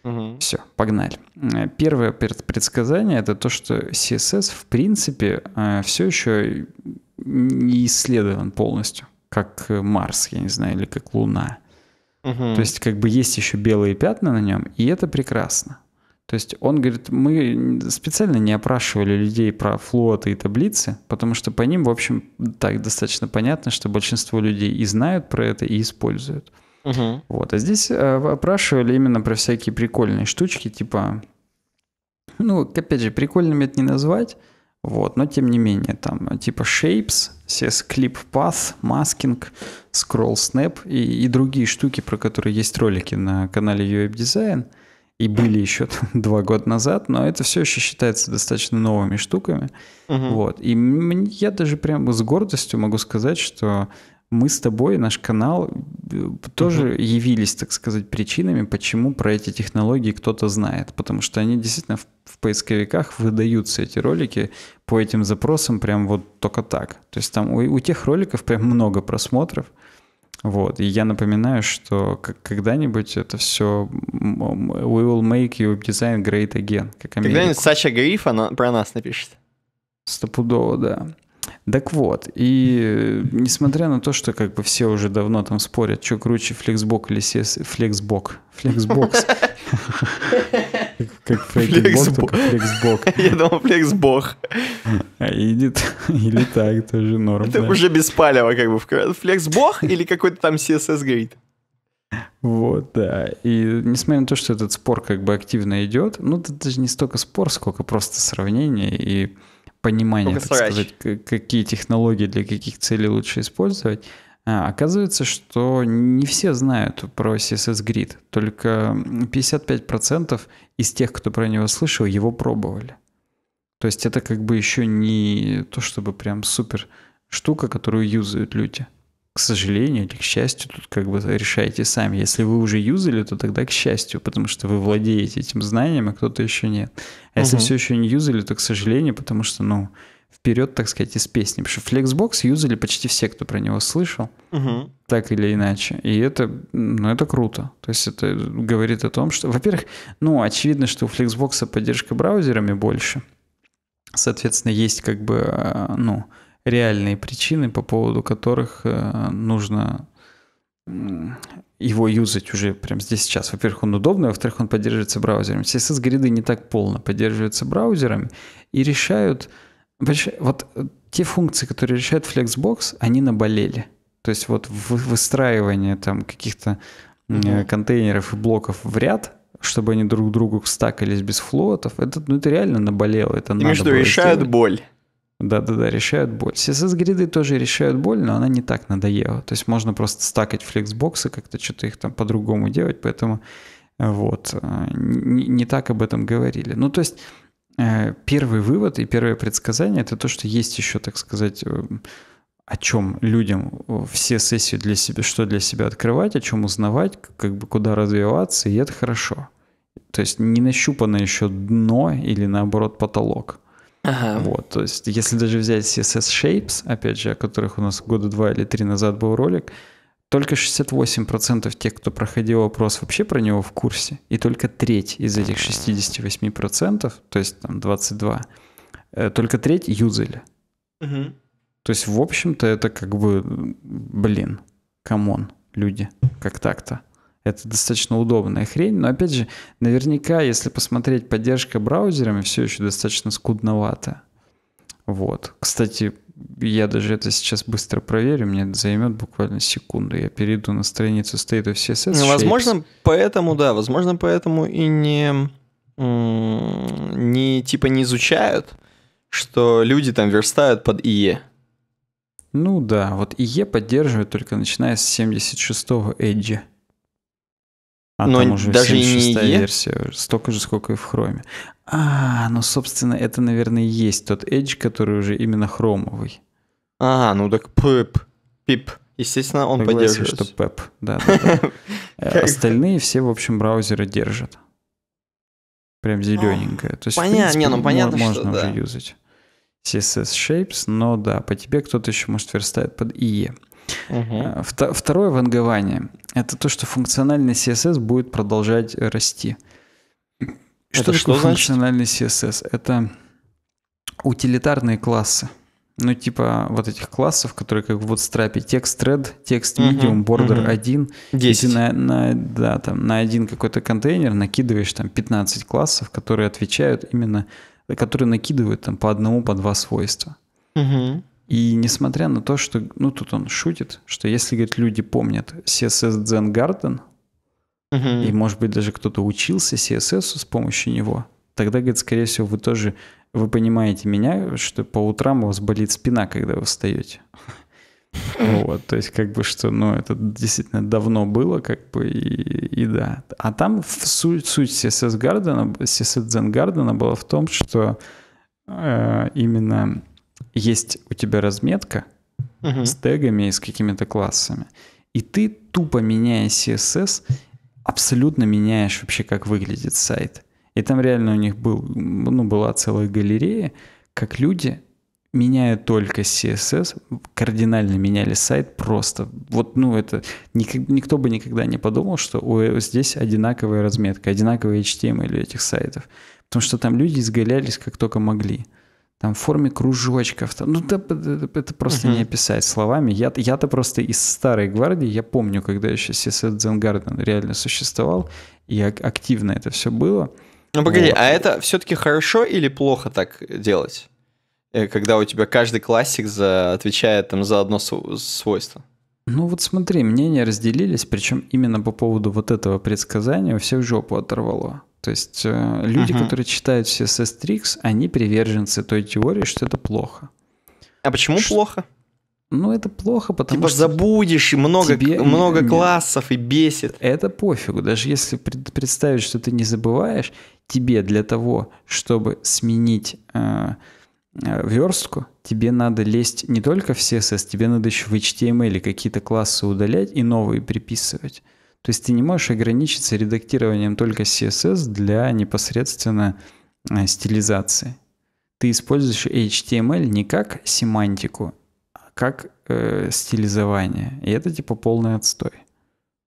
Мгм. Все, погнали. Э, Первое пред- предсказание это то, что CSS в принципе все еще не исследован полностью, как э, Марс, я не знаю, или как Луна. Мгм. То есть как бы есть еще белые пятна на нем, и это прекрасно. То есть он говорит, мы специально не опрашивали людей про флоты и таблицы, потому что по ним, в общем, так достаточно понятно, что большинство людей и знают про это, и используют. Мгм. Вот, а здесь э, опрашивали именно про всякие прикольные штучки, типа, ну, опять же, прикольными это не назвать, вот, но тем не менее, там, типа Shapes, CS Clip Path, Masking, Scroll Snap и, и другие штуки, про которые есть ролики на канале UWeb Design. и были еще два года назад, но это все еще считается достаточно новыми штуками. Угу. Вот. И я даже прямо с гордостью могу сказать, что мы с тобой, наш канал, э, тоже угу. явились, так сказать, причинами, почему про эти технологии кто-то знает. Потому что они действительно в, в поисковиках выдаются, эти ролики, по этим запросам прям вот только так. То есть там у, у тех роликов прям много просмотров. Вот. И я напоминаю, что когда-нибудь это все we will make your design great again. Как когда-нибудь Сача Гриф она про нас напишет. Стопудово, да. Так вот, и несмотря на то, что как бы все уже давно там спорят, что круче, флексбок или CS... Флексбок. Флексбокс. Как флексбок, флексбок. Я думал, флексбок. Или так, тоже норм. Это уже беспалево как бы. Флексбок или какой-то там CSS Grid? Вот, да. И несмотря на то, что этот спор как бы активно идет, ну, это даже не столько спор, сколько просто сравнение и понимание, так сказать, какие технологии для каких целей лучше использовать, а, оказывается, что не все знают про CSS Grid. Только 55% из тех, кто про него слышал, его пробовали. То есть это как бы еще не то, чтобы прям супер штука, которую юзают люди к сожалению или к счастью, тут как бы решаете сами. Если вы уже юзали, то тогда к счастью, потому что вы владеете этим знанием, а кто-то еще нет. А если все еще не юзали, то к сожалению, потому что, ну, вперед, так сказать, из песни. Потому что Flexbox юзали почти все, кто про него слышал, угу. так или иначе. И это, ну, это круто. То есть это говорит о том, что, во-первых, ну, очевидно, что у Flexbox поддержка браузерами больше. Соответственно, есть как бы, а, ну, реальные причины, по поводу которых э, нужно его юзать уже прямо здесь сейчас. Во-первых, он удобный, во-вторых, он поддерживается браузером. CSS-гриды не так полно поддерживаются браузерами и решают... Вот э, те функции, которые решают Flexbox, они наболели. То есть вот выстраивание там каких-то mm-hmm. контейнеров и блоков в ряд, чтобы они друг другу стакались без флотов, это, ну, это реально наболело. Это и между решают сделать. боль. Да-да-да, решают боль. CSS-гриды тоже решают боль, но она не так надоела. То есть можно просто стакать флексбоксы, как-то что-то их там по-другому делать, поэтому э, вот, э, не, не так об этом говорили. Ну, то есть э, первый вывод и первое предсказание — это то, что есть еще, так сказать, о чем людям все сессии для себя, что для себя открывать, о чем узнавать, как бы куда развиваться, и это хорошо. То есть не нащупано еще дно или наоборот потолок. Ага. Вот, то есть, если даже взять CSS Shapes, опять же, о которых у нас года два или три назад был ролик, только 68% тех, кто проходил опрос, вообще про него в курсе. И только треть из этих 68%, то есть там 22, э, только треть юзали. Угу. То есть, в общем-то, это как бы, блин, come on, люди, как так-то? Это достаточно удобная хрень, но опять же, наверняка, если посмотреть, поддержка браузерами все еще достаточно скудновата. Вот. Кстати, я даже это сейчас быстро проверю, мне это займет буквально секунду. Я перейду на страницу State of CSS. Ну, возможно, поэтому, да, возможно, поэтому и не, не типа не изучают, что люди там верстают под IE. Ну да, вот IE поддерживают только начиная с 76-го Edge. А Но там уже даже и не версия, столько же, сколько и в хроме. А, ну, собственно, это, наверное, и есть тот Edge, который уже именно хромовый. А, ну так пип, пип. Естественно, он Согласен, поддерживает. что пеп, да. да, да. Э, остальные все, в общем, браузеры держат. Прям зелененькое. То есть, понятно, не, ну понятно, можно что, уже юзать. CSS Shapes, но да, по тебе кто-то еще может верстать под IE. Угу. Второе вангование – это то, что функциональный CSS будет продолжать расти. Что это такое что функциональный значит? CSS? Это утилитарные классы. Ну, типа вот этих классов, которые как в Bootstrap, текст thread, текст medium, border uh 1. 10. И ты на, на, да, там, на один какой-то контейнер накидываешь там 15 классов, которые отвечают именно, которые накидывают там по одному, по два свойства. Угу. И несмотря на то, что, ну, тут он шутит, что если, говорит, люди помнят CSS Zen Garden, uh-huh. и, может быть, даже кто-то учился CSS с помощью него, тогда, говорит, скорее всего, вы тоже, вы понимаете меня, что по утрам у вас болит спина, когда вы встаете. Вот, то есть как бы что, ну, это действительно давно было, как бы, и, и да. А там суть, суть CSS Garden, CSS Zen Garden была в том, что э, именно есть у тебя разметка uh-huh. с тегами и с какими-то классами, и ты тупо меняя CSS, абсолютно меняешь вообще, как выглядит сайт. И там реально у них был, ну, была целая галерея, как люди меняя только CSS, кардинально меняли сайт просто. Вот, ну, это никто бы никогда не подумал, что ой, здесь одинаковая разметка, одинаковый HTML этих сайтов. Потому что там люди изгалялись как только могли. Там в форме кружочков. Там, ну, это, это, это просто uh-huh. не описать словами. Я, я-то просто из старой гвардии, я помню, когда еще CSS Zen Garden реально существовал, и активно это все было. Ну, погоди, вот. а это все-таки хорошо или плохо так делать? Э, когда у тебя каждый классик за, отвечает там за одно свойство. Ну вот смотри, мнения разделились, причем именно по поводу вот этого предсказания у всех жопу оторвало. То есть э, люди, uh-huh. которые читают CSS Tricks, они приверженцы той теории, что это плохо. А почему что... плохо? Ну, это плохо, потому типа что... забудешь, и много, тебе... много классов, и бесит. Это пофигу. Даже если представить, что ты не забываешь, тебе для того, чтобы сменить э, Э, верстку, тебе надо лезть не только в CSS, тебе надо еще в HTML какие-то классы удалять и новые приписывать. То есть ты не можешь ограничиться редактированием только CSS для непосредственно э, стилизации. Ты используешь HTML не как семантику, а как э, стилизование. И это типа полный отстой.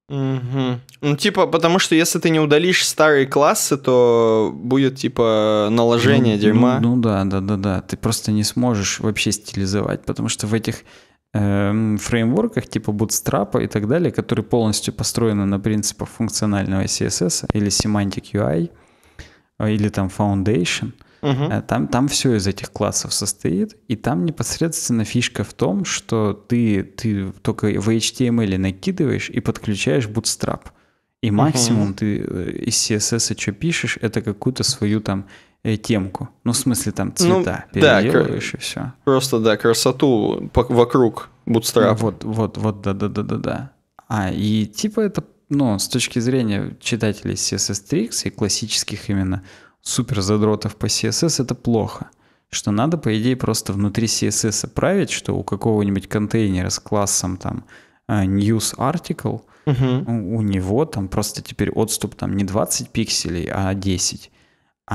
Угу. Ну, типа, потому что если ты не удалишь старые классы, то будет, типа, наложение ну, дерьма. Ну, ну да, да, да, да. Ты просто не сможешь вообще стилизовать, потому что в этих фреймворках типа Bootstrap и так далее, которые полностью построены на принципах функционального CSS или Semantic UI, э, или там Foundation – Угу. Там, там все из этих классов состоит, и там непосредственно фишка в том, что ты, ты только в HTML накидываешь и подключаешь Bootstrap. И максимум угу. ты э, из CSS что пишешь, это какую-то свою там темку. Ну, в смысле, там ну, цвета ну, переделываешь да, и все. Просто, да, красоту вокруг Bootstrap. Вот, вот, вот, да-да-да-да-да. А, и типа это, ну, с точки зрения читателей CSS Tricks и классических именно супер задротов по CSS, это плохо. Что надо, по идее, просто внутри CSS править, что у какого-нибудь контейнера с классом там э, news article, угу. у, у него там просто теперь отступ там не 20 пикселей, а 10.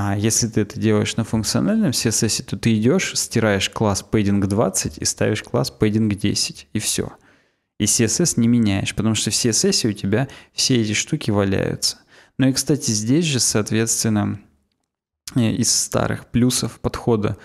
А если ты это делаешь на функциональном CSS, то ты идешь, стираешь класс padding 20 и ставишь класс padding 10, и все. И CSS не меняешь, потому что в CSS у тебя все эти штуки валяются. Ну и, кстати, здесь же, соответственно, Э, из старых плюсов подхода,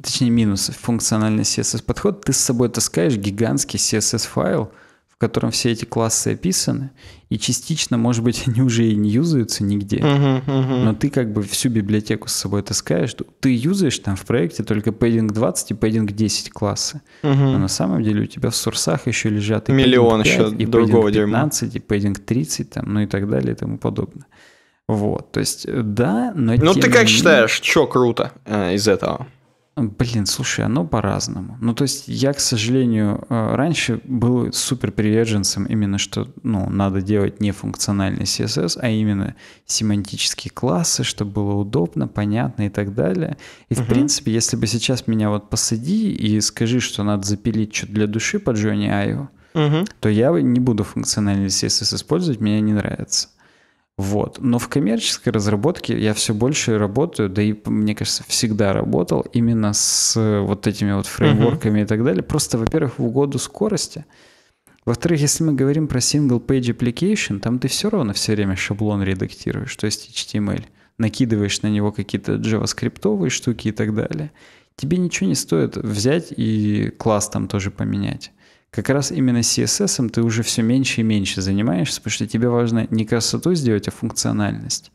точнее минусов функциональный CSS-подход, ты с собой таскаешь гигантский CSS-файл, котором все эти классы описаны, и частично, может быть, они уже и не юзаются нигде, uh-huh, uh-huh. но ты как бы всю библиотеку с собой таскаешь, ты юзаешь там в проекте только padding 20 и padding 10 классы, uh-huh. но на самом деле у тебя в сурсах еще лежат и Миллион 5, еще и другого 15, дерьма. и padding 30, там, ну и так далее и тому подобное. Вот, то есть, да, но... Ну, ты как менее... считаешь, что круто э, из этого? Блин, слушай, оно по-разному. Ну, то есть я, к сожалению, э, раньше был супер приверженцем именно, что, ну, надо делать не функциональный CSS, а именно семантические классы, чтобы было удобно, понятно и так далее. И, в uh-huh. принципе, если бы сейчас меня вот посади и скажи, что надо запилить что-то для души под Johnny Айо, uh-huh. то я не буду функциональный CSS использовать, мне не нравится. Вот. Но в коммерческой разработке я все больше работаю, да и, мне кажется, всегда работал именно с вот этими вот фреймворками uh-huh. и так далее. Просто, во-первых, в угоду скорости. Во-вторых, если мы говорим про single page application, там ты все равно все время шаблон редактируешь, то есть HTML. Накидываешь на него какие-то JavaScript штуки и так далее. Тебе ничего не стоит взять и класс там тоже поменять как раз именно CSS ты уже все меньше и меньше занимаешься, потому что тебе важно не красоту сделать, а функциональность.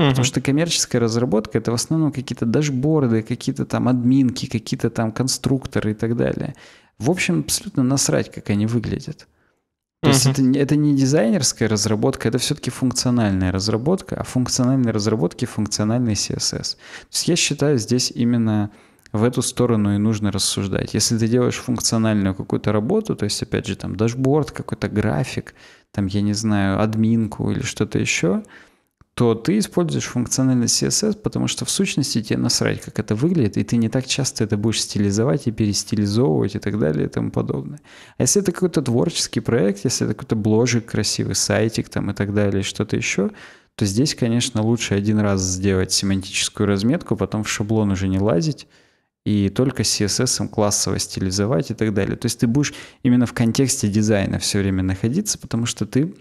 Uh-huh. Потому что коммерческая разработка это в основном какие-то дашборды, какие-то там админки, какие-то там конструкторы и так далее. В общем, абсолютно насрать, как они выглядят. То uh-huh. есть это, это не дизайнерская разработка, это все-таки функциональная разработка, а функциональной разработки функциональный CSS. То есть я считаю здесь именно в эту сторону и нужно рассуждать. Если ты делаешь функциональную какую-то работу, то есть, опять же, там, дашборд, какой-то график, там, я не знаю, админку или что-то еще, то ты используешь функциональность CSS, потому что в сущности тебе насрать, как это выглядит, и ты не так часто это будешь стилизовать и перестилизовывать и так далее и тому подобное. А если это какой-то творческий проект, если это какой-то бложик красивый, сайтик там и так далее, что-то еще, то здесь, конечно, лучше один раз сделать семантическую разметку, потом в шаблон уже не лазить, и только CSS классово стилизовать и так далее. То есть ты будешь именно в контексте дизайна все время находиться, потому что ты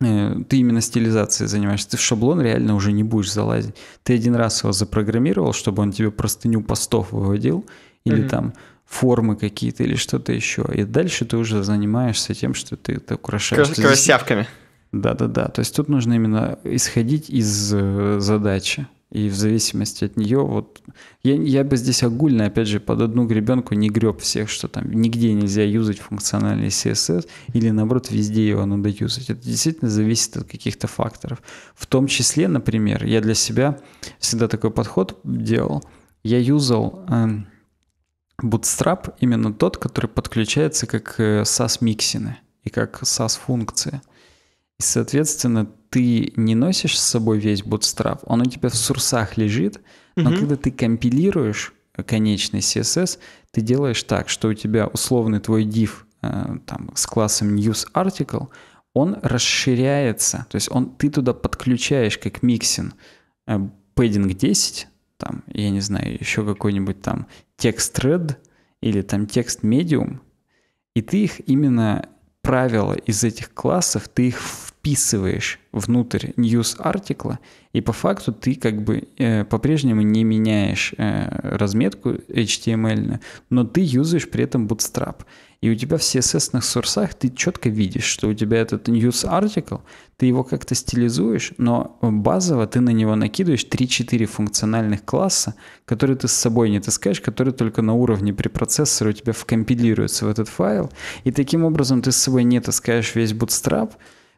Э, ты именно стилизацией занимаешься, ты в шаблон реально уже не будешь залазить. Ты один раз его запрограммировал, чтобы он тебе простыню постов выводил, или mm-hmm. там формы какие-то, или что-то еще. И дальше ты уже занимаешься тем, что ты это украшаешь. Красявками. Да-да-да. То есть тут нужно именно исходить из э, задачи. И в зависимости от нее, вот я, я бы здесь огульно, опять же, под одну гребенку не греб всех, что там нигде нельзя юзать функциональный CSS, или наоборот, везде его надо юзать. Это действительно зависит от каких-то факторов. В том числе, например, я для себя всегда такой подход делал. Я юзал э, Bootstrap именно тот, который подключается как э, SAS-миксины и как SAS-функция. И, соответственно, ты не носишь с собой весь Bootstrap, он у тебя в сурсах лежит, но угу. когда ты компилируешь конечный CSS, ты делаешь так, что у тебя условный твой div э, там, с классом newsArticle, он расширяется, то есть он, ты туда подключаешь как миксин э, padding 10, там, я не знаю, еще какой-нибудь там текст thread или там текст medium, и ты их именно правила из этих классов, ты их вписываешь внутрь news артикла, и по факту ты как бы э, по-прежнему не меняешь э, разметку HTML, но ты юзаешь при этом Bootstrap. И у тебя в CSS сорсах ты четко видишь, что у тебя этот news article, ты его как-то стилизуешь, но базово ты на него накидываешь 3-4 функциональных класса, которые ты с собой не таскаешь, которые только на уровне препроцессора у тебя вкомпилируются в этот файл. И таким образом ты с собой не таскаешь весь Bootstrap,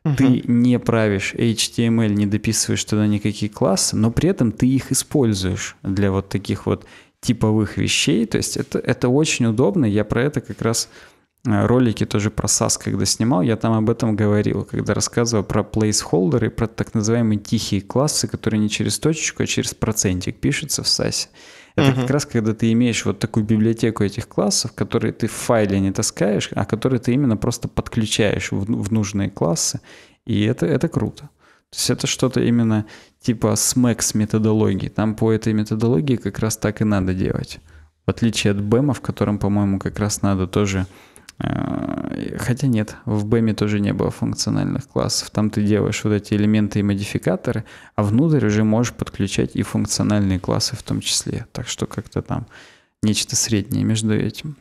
Угу. Ты не правишь HTML, не дописываешь туда никакие классы, но при этом ты их используешь для вот таких вот типовых вещей. То есть это, это очень удобно. Я про это как раз э, ролики тоже про SAS, когда снимал, я там об этом говорил, когда рассказывал про placeholder и про так называемые тихие классы, которые не через точечку, а через процентик пишутся в SAS. Это угу. как раз когда ты имеешь вот такую библиотеку этих классов, которые ты в файле не таскаешь, а которые ты именно просто подключаешь в, в нужные классы. И это, это круто. То есть это что-то именно типа SMAX методологии. Там по этой методологии как раз так и надо делать. В отличие от BEM, в котором, по-моему, как раз надо тоже хотя нет, в BEM тоже не было функциональных классов. Там ты делаешь вот эти элементы и модификаторы, а внутрь уже можешь подключать и функциональные классы в том числе. Так что как-то там нечто среднее между этим.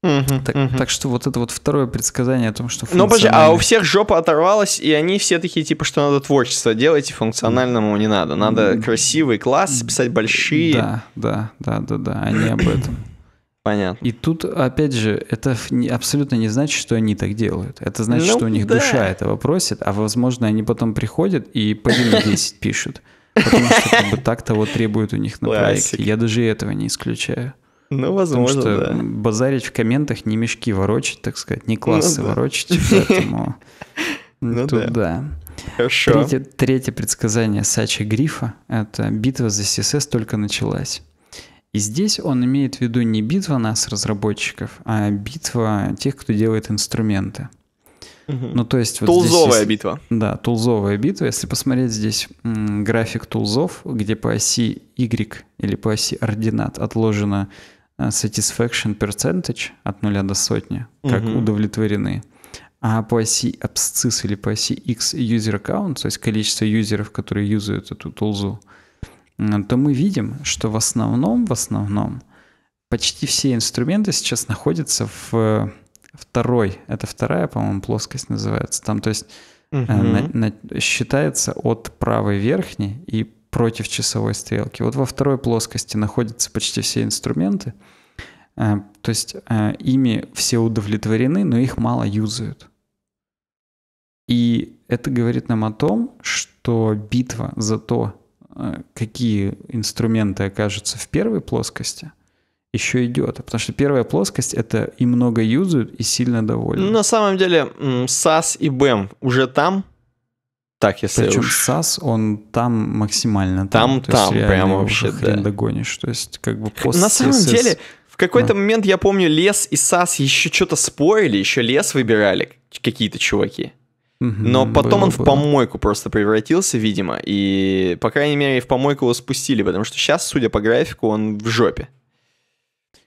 Угу, так, угу. так что вот это вот второе предсказание о том, что Ну, подожди, а у всех жопа оторвалась, и они все такие, типа, что надо творчество делать, и функциональному не надо. Надо красивые классы писать большие. Да, да, да, да, да, они об этом. Понятно. И тут, опять же, это абсолютно не значит, что они так делают. Это значит, ну, что у них да. душа этого просит, а возможно, они потом приходят и по 10 пишут. Потому что как бы так того требует у них на Классик. проекте. Я даже этого не исключаю. Ну, возможно, Потому что да. базарить в комментах не мешки ворочать, так сказать, не классы ну, да. ворочать, поэтому ну, тут да. Хорошо. Третье, третье предсказание Сачи Грифа — это битва за CSS только началась. И здесь он имеет в виду не битва нас, разработчиков, а битва тех, кто делает инструменты. Угу. Ну, то есть... Вот тулзовая здесь, битва. Да, тулзовая битва. Если посмотреть здесь м, график тулзов, где по оси Y или по оси ординат отложено uh, satisfaction percentage от нуля до сотни, как угу. удовлетворены. А по оси abscis или по оси X user count, то есть количество юзеров, которые юзают эту тулзу, то мы видим, что в основном, в основном, почти все инструменты сейчас находятся в второй, это вторая, по-моему, плоскость называется. Там, то есть угу. на, на, считается от правой верхней и против часовой стрелки. Вот во второй плоскости находятся почти все инструменты. Э, то есть э, ими все удовлетворены, но их мало юзают. И это говорит нам о том, что битва за то, Э, какие инструменты окажутся в первой плоскости, еще идет. Потому что первая плоскость это и много юзают, и сильно довольны. Ну, на самом деле, SAS и BEM уже там. Так, если Причем уж... SAS, он там максимально там. То Там, есть прямо вообще, да. догонишь. То есть как бы пост На самом CSS деле, в какой-то Да. момент, я помню, Лес и САС еще что-то спорили, еще Лес выбирали какие-то чуваки. Мгм, Но потом было, он в было. помойку просто превратился, видимо, и, по крайней мере, в помойку его спустили, потому что сейчас, судя по графику, он в жопе.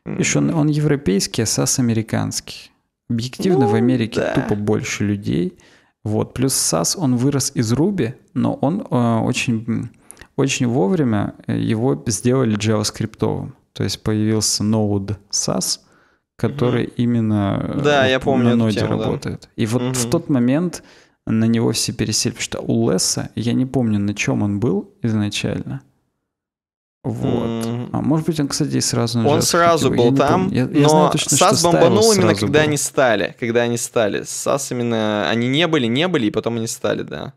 Видишь, он, он европейский, а САС американский. Объективно в Ну, Америке да. тупо больше людей. Вот. Плюс САС, он вырос из Руби, но он э, очень, очень вовремя э, его сделали JavaScript. То есть появился Node SAS, который именно э, Да, вот я помню на ноде тему, да. работает. И вот в Мгм. тот момент на него все пересели, потому что у Лесса, я не помню, на чем он был изначально. Вот. М. А может быть, он, кстати, и сразу на Он сразу я был не там. Я- я но знаю точно, САС бомбанул именно, когда был. они стали. Когда они стали. САС именно... Они не были, не были, и потом они стали, да.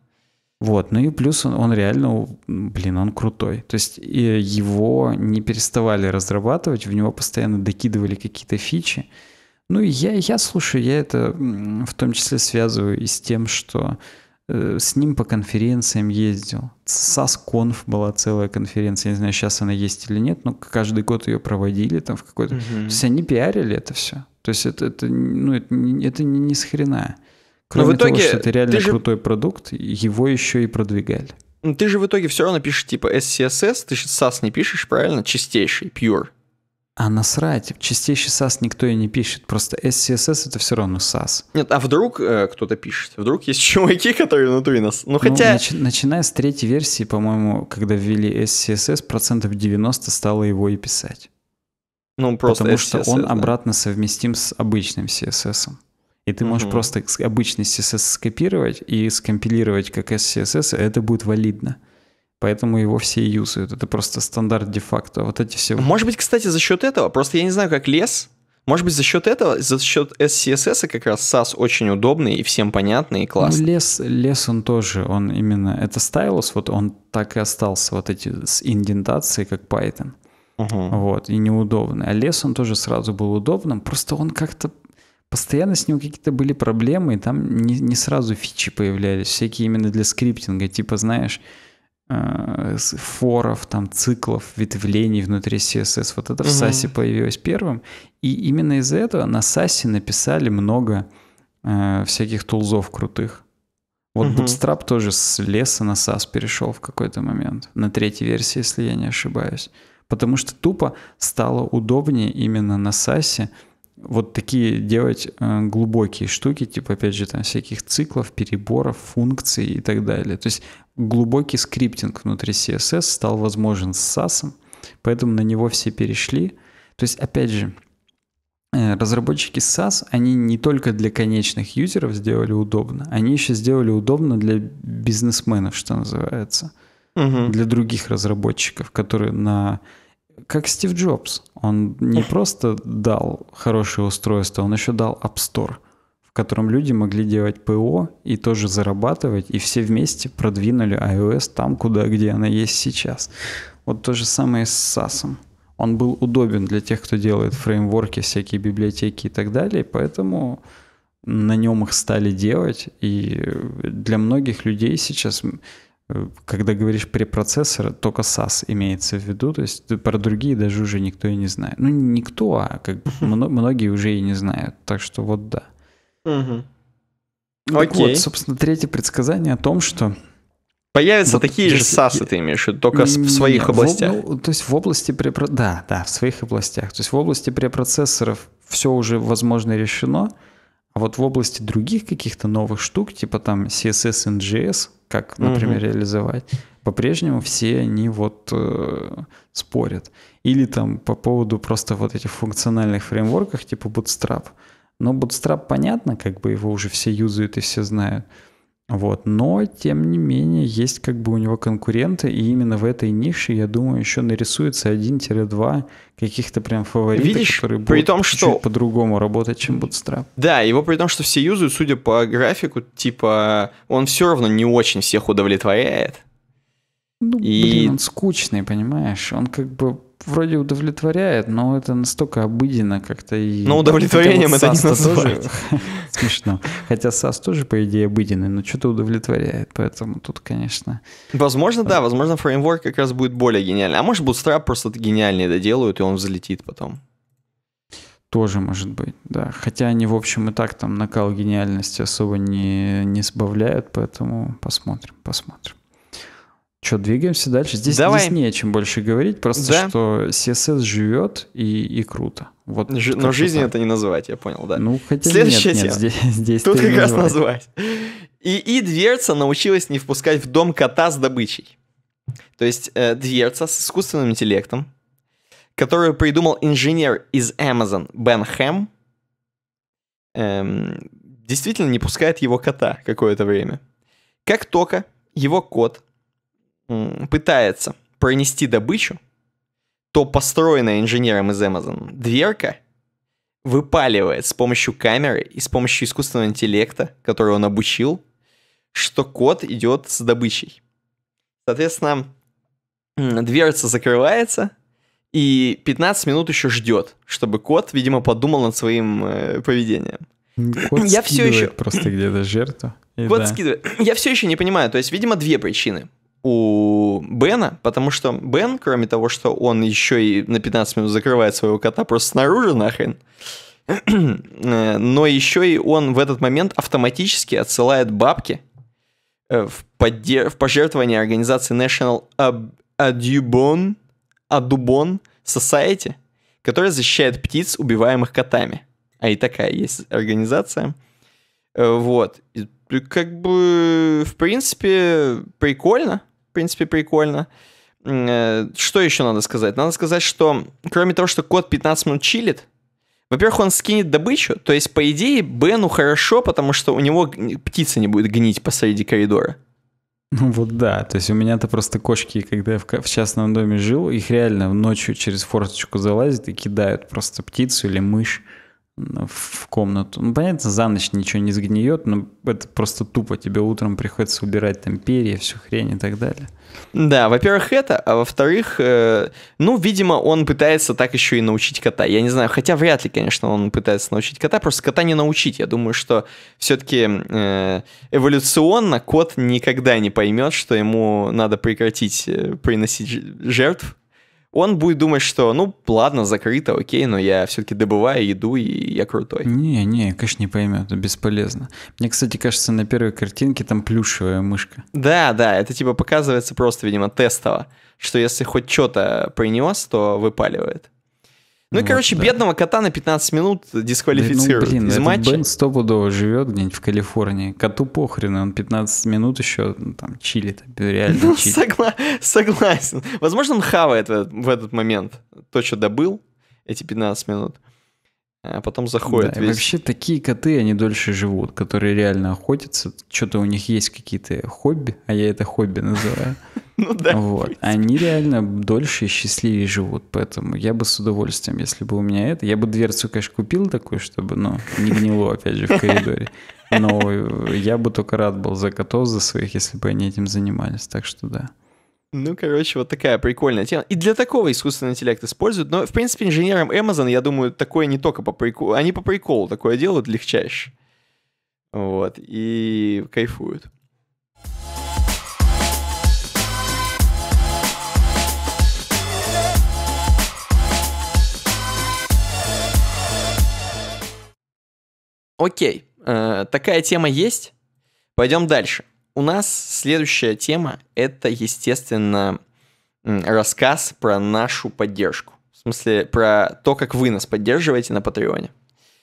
Вот, ну и плюс он, он реально, блин, он крутой. То есть его не переставали разрабатывать, в него постоянно докидывали какие-то фичи. Ну и я, я слушаю, я это в том числе связываю и с тем, что э, с ним по конференциям ездил. SAS-конф была целая конференция, не знаю, сейчас она есть или нет, но каждый год ее проводили там в какой-то... То есть они пиарили это все. То есть это, это, ну, это, не- это не, не с хрена. Но Кроме в итоге того, что это реально же- крутой продукт, его еще и продвигали. Ну, Ты же в итоге все равно пишешь типа SCSS, ты же SAS не пишешь, правильно? Чистейший, pure. А насрать, чистейший SAS никто и не пишет, просто SCSS это все равно SAS. Нет, а вдруг э, кто-то пишет? Вдруг есть чуваки, которые внутри нас? Ну, Ну, хотя... начи- начиная с третьей версии, по-моему, когда ввели SCSS, процентов 90 стало его и писать. Ну, просто потому что SCSS, он да. обратно совместим с обычным CSS. И ты можешь Мгм. просто обычный CSS скопировать и скомпилировать как SCSS, и это будет валидно. Поэтому его все юзают. Это просто стандарт де-факто. Вот эти все... Может быть, кстати, за счет этого, просто я не знаю, как лес, может быть, за счет этого, за счет SCSS как раз SAS очень удобный и всем понятный и Ну, классный. лес, лес он тоже, он именно... Это стайлус, вот он так и остался, вот эти с индентацией, как Python. Мгм. Вот, и неудобный. А лес, он тоже сразу был удобным, просто он как-то... Постоянно с ним какие-то были проблемы, и там не, не сразу фичи появлялись, всякие именно для скриптинга, типа, знаешь, э, форов, там, циклов, ветвлений внутри CSS. Вот это в Мгм. SAS появилось первым. И именно из-за этого на SAS написали много э, всяких тулзов крутых. Вот Мгм. Bootstrap тоже с леса на SAS перешел в какой-то момент. На третьей версии, если я не ошибаюсь. Потому что тупо стало удобнее именно на SAS вот такие делать э, глубокие штуки, типа, опять же, там всяких циклов, переборов, функций и так далее. То есть глубокий скриптинг внутри CSS стал возможен с SAS, поэтому на него все перешли. То есть, опять же, э, разработчики SAS, они не только для конечных юзеров сделали удобно, они еще сделали удобно для бизнесменов, что называется Мгм. для других разработчиков, которые на... Как Стив Джобс. Он не просто дал хорошее устройство, он еще дал App Store, в котором люди могли делать ПО и тоже зарабатывать, и все вместе продвинули iOS там, куда, где она есть сейчас. Вот то же самое с SAS. Он был удобен для тех, кто делает фреймворки, всякие библиотеки и так далее, поэтому на нем их стали делать, и для многих людей сейчас когда говоришь препроцессор, только SAS имеется в виду, то есть про другие даже уже никто и не знает. Ну, не никто, а как многие уже и не знают. Так что вот да. Мгм. Так Окей. вот, собственно, третье предсказание о том, что... Появятся Вот такие же САСы, ты имеешь в только в Не, своих в об- областях. ну, то есть в области препро... Да, да, в своих областях. То есть в области препроцессоров все уже, возможно, решено, а вот в области других каких-то новых штук, типа там CSS JS, как, например, Мгм. реализовать, по-прежнему все они вот э, спорят. Или там по поводу просто вот этих функциональных фреймворков типа Bootstrap. Но Bootstrap понятно, как бы его уже все юзают и все знают. Вот. Но, тем не менее, есть как бы у него конкуренты, и именно в этой нише, я думаю, еще нарисуется 1-2 каких-то прям фаворита, Видишь, которые при будут том, чуть-чуть что- по-другому работать, чем Bootstrap. Да, его при том, что все юзают, судя по графику, типа, он все равно не очень всех удовлетворяет. Ну, И- блин, он скучный, понимаешь? Он как бы вроде удовлетворяет, но это настолько обыденно как-то и... Но удовлетворением вот это не. Тоже... Смешно. Хотя САС тоже, по идее, обыденный, но что-то удовлетворяет, поэтому тут, конечно... Возможно, да, возможно, фреймворк как раз будет более гениальный. А может, Bootstrap просто гениальнее доделают, и он взлетит потом. Тоже может быть, да. Хотя они, в общем, и так там накал гениальности особо не, не сбавляют, поэтому посмотрим, посмотрим. Что, двигаемся дальше? Здесь, Давай. здесь не о чем больше говорить, просто да. что CSS живет и, и круто. Вот Ж, но жизнь это не называть, я понял, да. Ну, хотя Следующая нет, тема. Нет, здесь, здесь Тут как раз назвать. И, и дверца научилась не впускать в дом кота с добычей. То есть э, дверца с искусственным интеллектом, которую придумал инженер из Amazon Бен Хэм, эм, действительно не пускает его кота какое-то время. Как только его кот пытается пронести добычу, то построенная инженером из Amazon дверка выпаливает с помощью камеры и с помощью искусственного интеллекта, который он обучил, что кот идет с добычей. Соответственно, дверца закрывается, и 15 минут еще ждет, чтобы кот, видимо, подумал над своим э, поведением. Кот Я все еще просто где-то жертву. Кот да. скидывает. Я все еще не понимаю. То есть, видимо, две причины у Бена, потому что Бен, кроме того, что он еще и на 15 минут закрывает своего кота просто снаружи нахрен, но еще и он в этот момент автоматически отсылает бабки э, в, поддер... в пожертвование организации National Audubon, Audubon Society, которая защищает птиц, убиваемых котами. А и такая есть организация. Э, вот. Как бы, в принципе, прикольно принципе, прикольно. Э, что еще надо сказать? Надо сказать, что кроме того, что кот 15 минут чилит, во-первых, он скинет добычу, то есть, по идее, Бену хорошо, потому что у него птица не будет гнить посреди коридора. Ну вот да, то есть у меня-то просто кошки, когда я в, частном доме жил, их реально ночью через форточку залазят и кидают просто птицу или мышь в комнату. Ну, понятно, за ночь ничего не сгниет, но это просто тупо. Тебе утром приходится убирать там перья, всю хрень и так далее. Да, во-первых, это, а во-вторых, э, ну, видимо, он пытается так еще и научить кота. Я не знаю, хотя вряд ли, конечно, он пытается научить кота, просто кота не научить. Я думаю, что все-таки э, эволюционно кот никогда не поймет, что ему надо прекратить э, приносить жертв он будет думать, что, ну, ладно, закрыто, окей, но я все-таки добываю еду, и я крутой. Не, не, конечно, не поймет, это бесполезно. Мне, кстати, кажется, на первой картинке там плюшевая мышка. Да, да, это типа показывается просто, видимо, тестово, что если хоть что-то принес, то выпаливает. Ну и, вот, короче, да. бедного кота на 15 минут дисквалифицируют ну, блин, из матча. Бен стопудово живет где-нибудь в Калифорнии. Коту похрен, он 15 минут еще ну, там чилит, реально ну, чилит. Согла- согласен. Возможно, он хавает в, в этот момент то, что добыл, эти 15 минут а потом заходит да, весь. Вообще такие коты, они дольше живут, которые реально охотятся. Что-то у них есть какие-то хобби, а я это хобби называю. Ну да. Вот. Они реально дольше и счастливее живут. Поэтому я бы с удовольствием, если бы у меня это... Я бы дверцу, конечно, купил такую, чтобы, ну, не гнило, опять же, в коридоре. Но я бы только рад был за котов, за своих, если бы они этим занимались. Так что да. Ну, короче, вот такая прикольная тема. И для такого искусственный интеллект используют. Но, в принципе, инженерам Amazon, я думаю, такое не только по приколу. Они по приколу такое делают легчайше. Вот. И кайфуют. Окей, э, такая тема есть. Пойдем дальше у нас следующая тема — это, естественно, рассказ про нашу поддержку. В смысле, про то, как вы нас поддерживаете на Патреоне.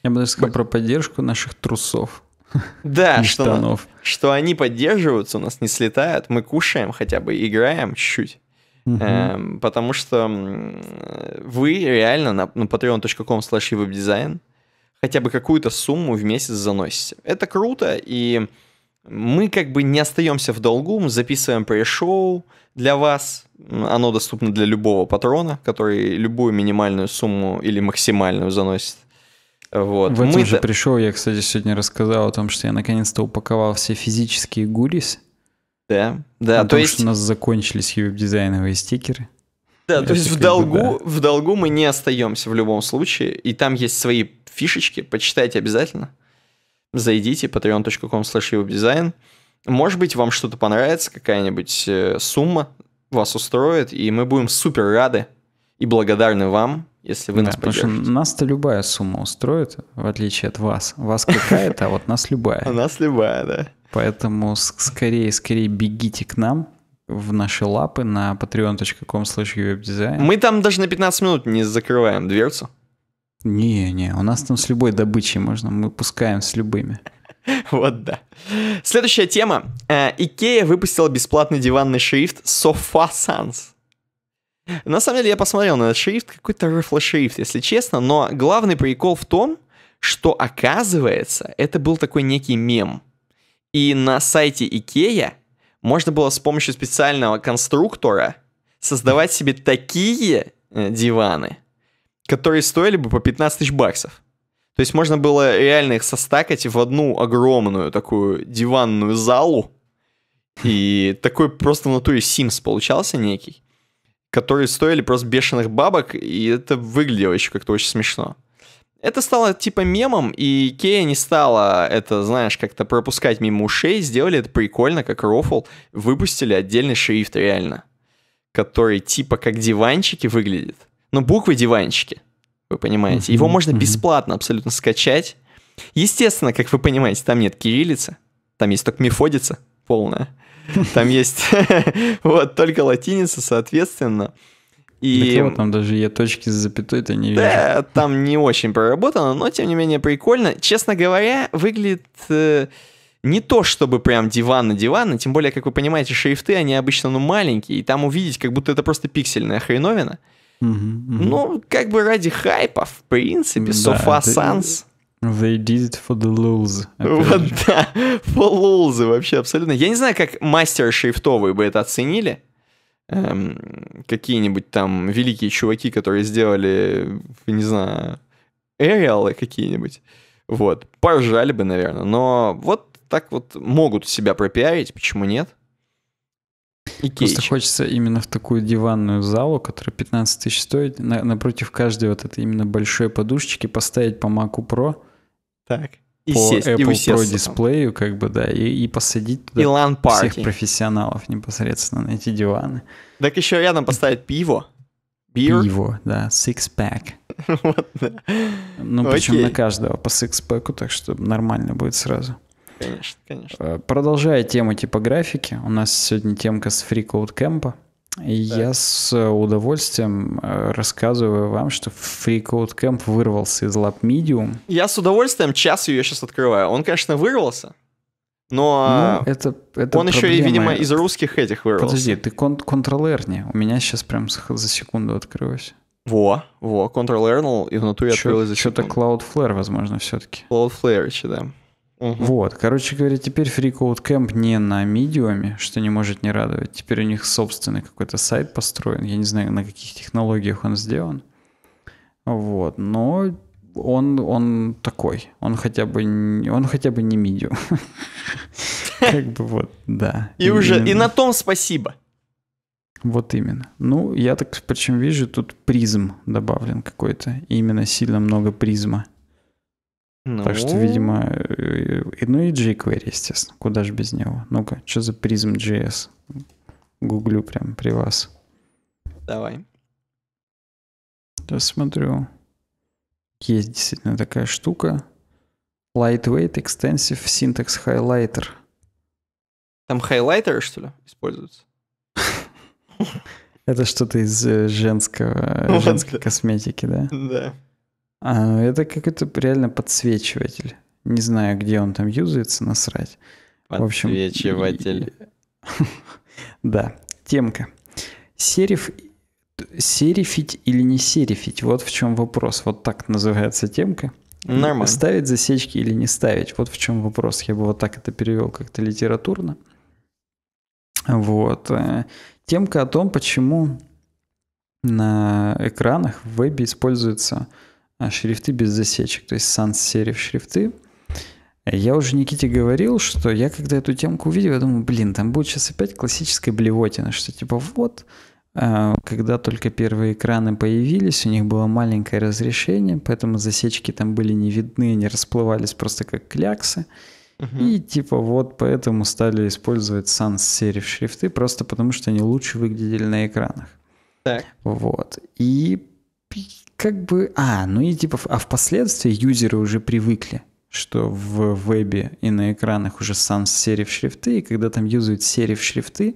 Я бы даже сказал про поддержку наших трусов. Да, что, что они поддерживаются, у нас не слетают, мы кушаем хотя бы, играем чуть-чуть. Угу. Эм, потому что вы реально на, на patreon.com slash webdesign хотя бы какую-то сумму в месяц заносите. Это круто, и мы как бы не остаемся в долгу, мы записываем пресс-шоу для вас. Оно доступно для любого патрона, который любую минимальную сумму или максимальную заносит. Вот. В этом мы же да... пришел, я, кстати, сегодня рассказал о том, что я наконец-то упаковал все физические гулис. Да, да. О то том, есть... что у нас закончились веб-дизайновые стикеры. Да, то есть в долгу, да. в долгу мы не остаемся в любом случае, и там есть свои фишечки, почитайте обязательно. Зайдите, patreon.com slash Может быть, вам что-то понравится, какая-нибудь э, сумма вас устроит, и мы будем супер рады и благодарны вам, если вы да, нас поддержите. Потому что нас-то любая сумма устроит, в отличие от вас. Вас какая-то, а вот нас любая. Нас любая, да. Поэтому скорее, скорее бегите к нам в наши лапы на patreon.com slash Мы там даже на 15 минут не закрываем дверцу. Не-не, у нас там с любой добычей можно, мы пускаем с любыми. Вот да. Следующая тема. Икея выпустила бесплатный диванный шрифт Sofa Sans. На самом деле я посмотрел на этот шрифт, какой-то рыфло-шрифт, если честно, но главный прикол в том, что оказывается, это был такой некий мем. И на сайте Икея можно было с помощью специального конструктора создавать себе такие э, диваны, которые стоили бы по 15 тысяч баксов. То есть можно было реально их состакать в одну огромную такую диванную залу. И такой просто в натуре Sims получался некий которые стоили просто бешеных бабок, и это выглядело еще как-то очень смешно. Это стало типа мемом, и Икея не стала это, знаешь, как-то пропускать мимо ушей, сделали это прикольно, как рофл, выпустили отдельный шрифт реально, который типа как диванчики выглядит. Но буквы диванчики, вы понимаете. Его можно бесплатно абсолютно скачать. Естественно, как вы понимаете, там нет кириллицы, там есть только мефодица полная. Там есть вот только латиница, соответственно. И... Да там даже я точки с запятой-то не вижу. Да, там не очень проработано, но тем не менее прикольно. Честно говоря, выглядит э, не то, чтобы прям диван на диван, тем более, как вы понимаете, шрифты, они обычно ну маленькие, и там увидеть, как будто это просто пиксельная хреновина. Угу, угу. Ну, как бы ради хайпа, в принципе, да, Sofa Sans... They did it for the lulz. Вот да, for lulz вообще абсолютно. Я не знаю, как мастер шрифтовые бы это оценили. Эм, какие-нибудь там великие чуваки, которые сделали, не знаю, Эриалы какие-нибудь. Вот, поржали бы, наверное. Но вот так вот могут себя пропиарить, почему нет? И Просто хочется именно в такую диванную залу, которая 15 тысяч стоит, на, напротив каждой вот этой именно большой подушечки поставить по Mac Pro так. И по сесть, Apple и Pro дисплею, как бы, да, и, и посадить туда и всех профессионалов непосредственно на эти диваны. Так еще рядом поставить пиво. Beer. Пиво, да, six-pack. вот, да. Ну, причем на каждого по six-pack, так что нормально будет сразу. Конечно, конечно. Э, продолжая тему типографики, у нас сегодня темка с Free Я с удовольствием э, рассказываю вам, что Free Code Camp вырвался из Lab Medium. Я с удовольствием час ее сейчас открываю. Он, конечно, вырвался, но ну, это, это он еще и, видимо, из русских этих вырвался. Подожди, ты Ctrl-R У меня сейчас прям за секунду открылось. Во, во, Ctrl-R и внутри открылось за. Что-то Cloudflare, возможно, все-таки. Cloudflare, да. Угу. Вот, короче говоря, теперь FreeCode Camp не на медиуме, что не может не радовать. Теперь у них собственный какой-то сайт построен. Я не знаю, на каких технологиях он сделан. Вот, но он, он такой. Он хотя бы, он хотя бы не медиум. Как бы вот, да. И уже, и на том спасибо. Вот именно. Ну, я так причем вижу, тут призм добавлен какой-то. именно сильно много призма. Ну... Так что, видимо, э, ну и jQuery, естественно. Куда же без него? Ну-ка, что за Prism.js? Гуглю прям при вас. Давай. Я смотрю. Есть действительно такая штука. Lightweight Extensive Syntax Highlighter. Там хайлайтеры, что ли, используются? Это что-то из э, женского, женской косметики, да? Да. А, это какой-то реально подсвечиватель. Не знаю, где он там юзается, насрать. Подсвечиватель. Да, темка. Сериф серифить или не серифить? Вот в чем вопрос. Вот так называется темка. Нормально. Ставить засечки или не ставить? Вот в чем вопрос. Я бы вот так это перевел как-то литературно. Вот. Э, темка о том, почему на экранах в вебе используется а, шрифты без засечек, то есть sans-serif шрифты. Я уже Никите говорил, что я когда эту темку увидел, я думаю, блин, там будет сейчас опять классическая блевотина, что типа вот, А, когда только первые экраны появились, у них было маленькое разрешение, поэтому засечки там были не видны, они расплывались просто как кляксы. Uh-huh. И типа вот поэтому стали использовать sans serif шрифты, просто потому что они лучше выглядели на экранах. Так. Вот. И как бы... А, ну и типа... А впоследствии юзеры уже привыкли, что в вебе и на экранах уже sans serif шрифты, и когда там юзают serif шрифты,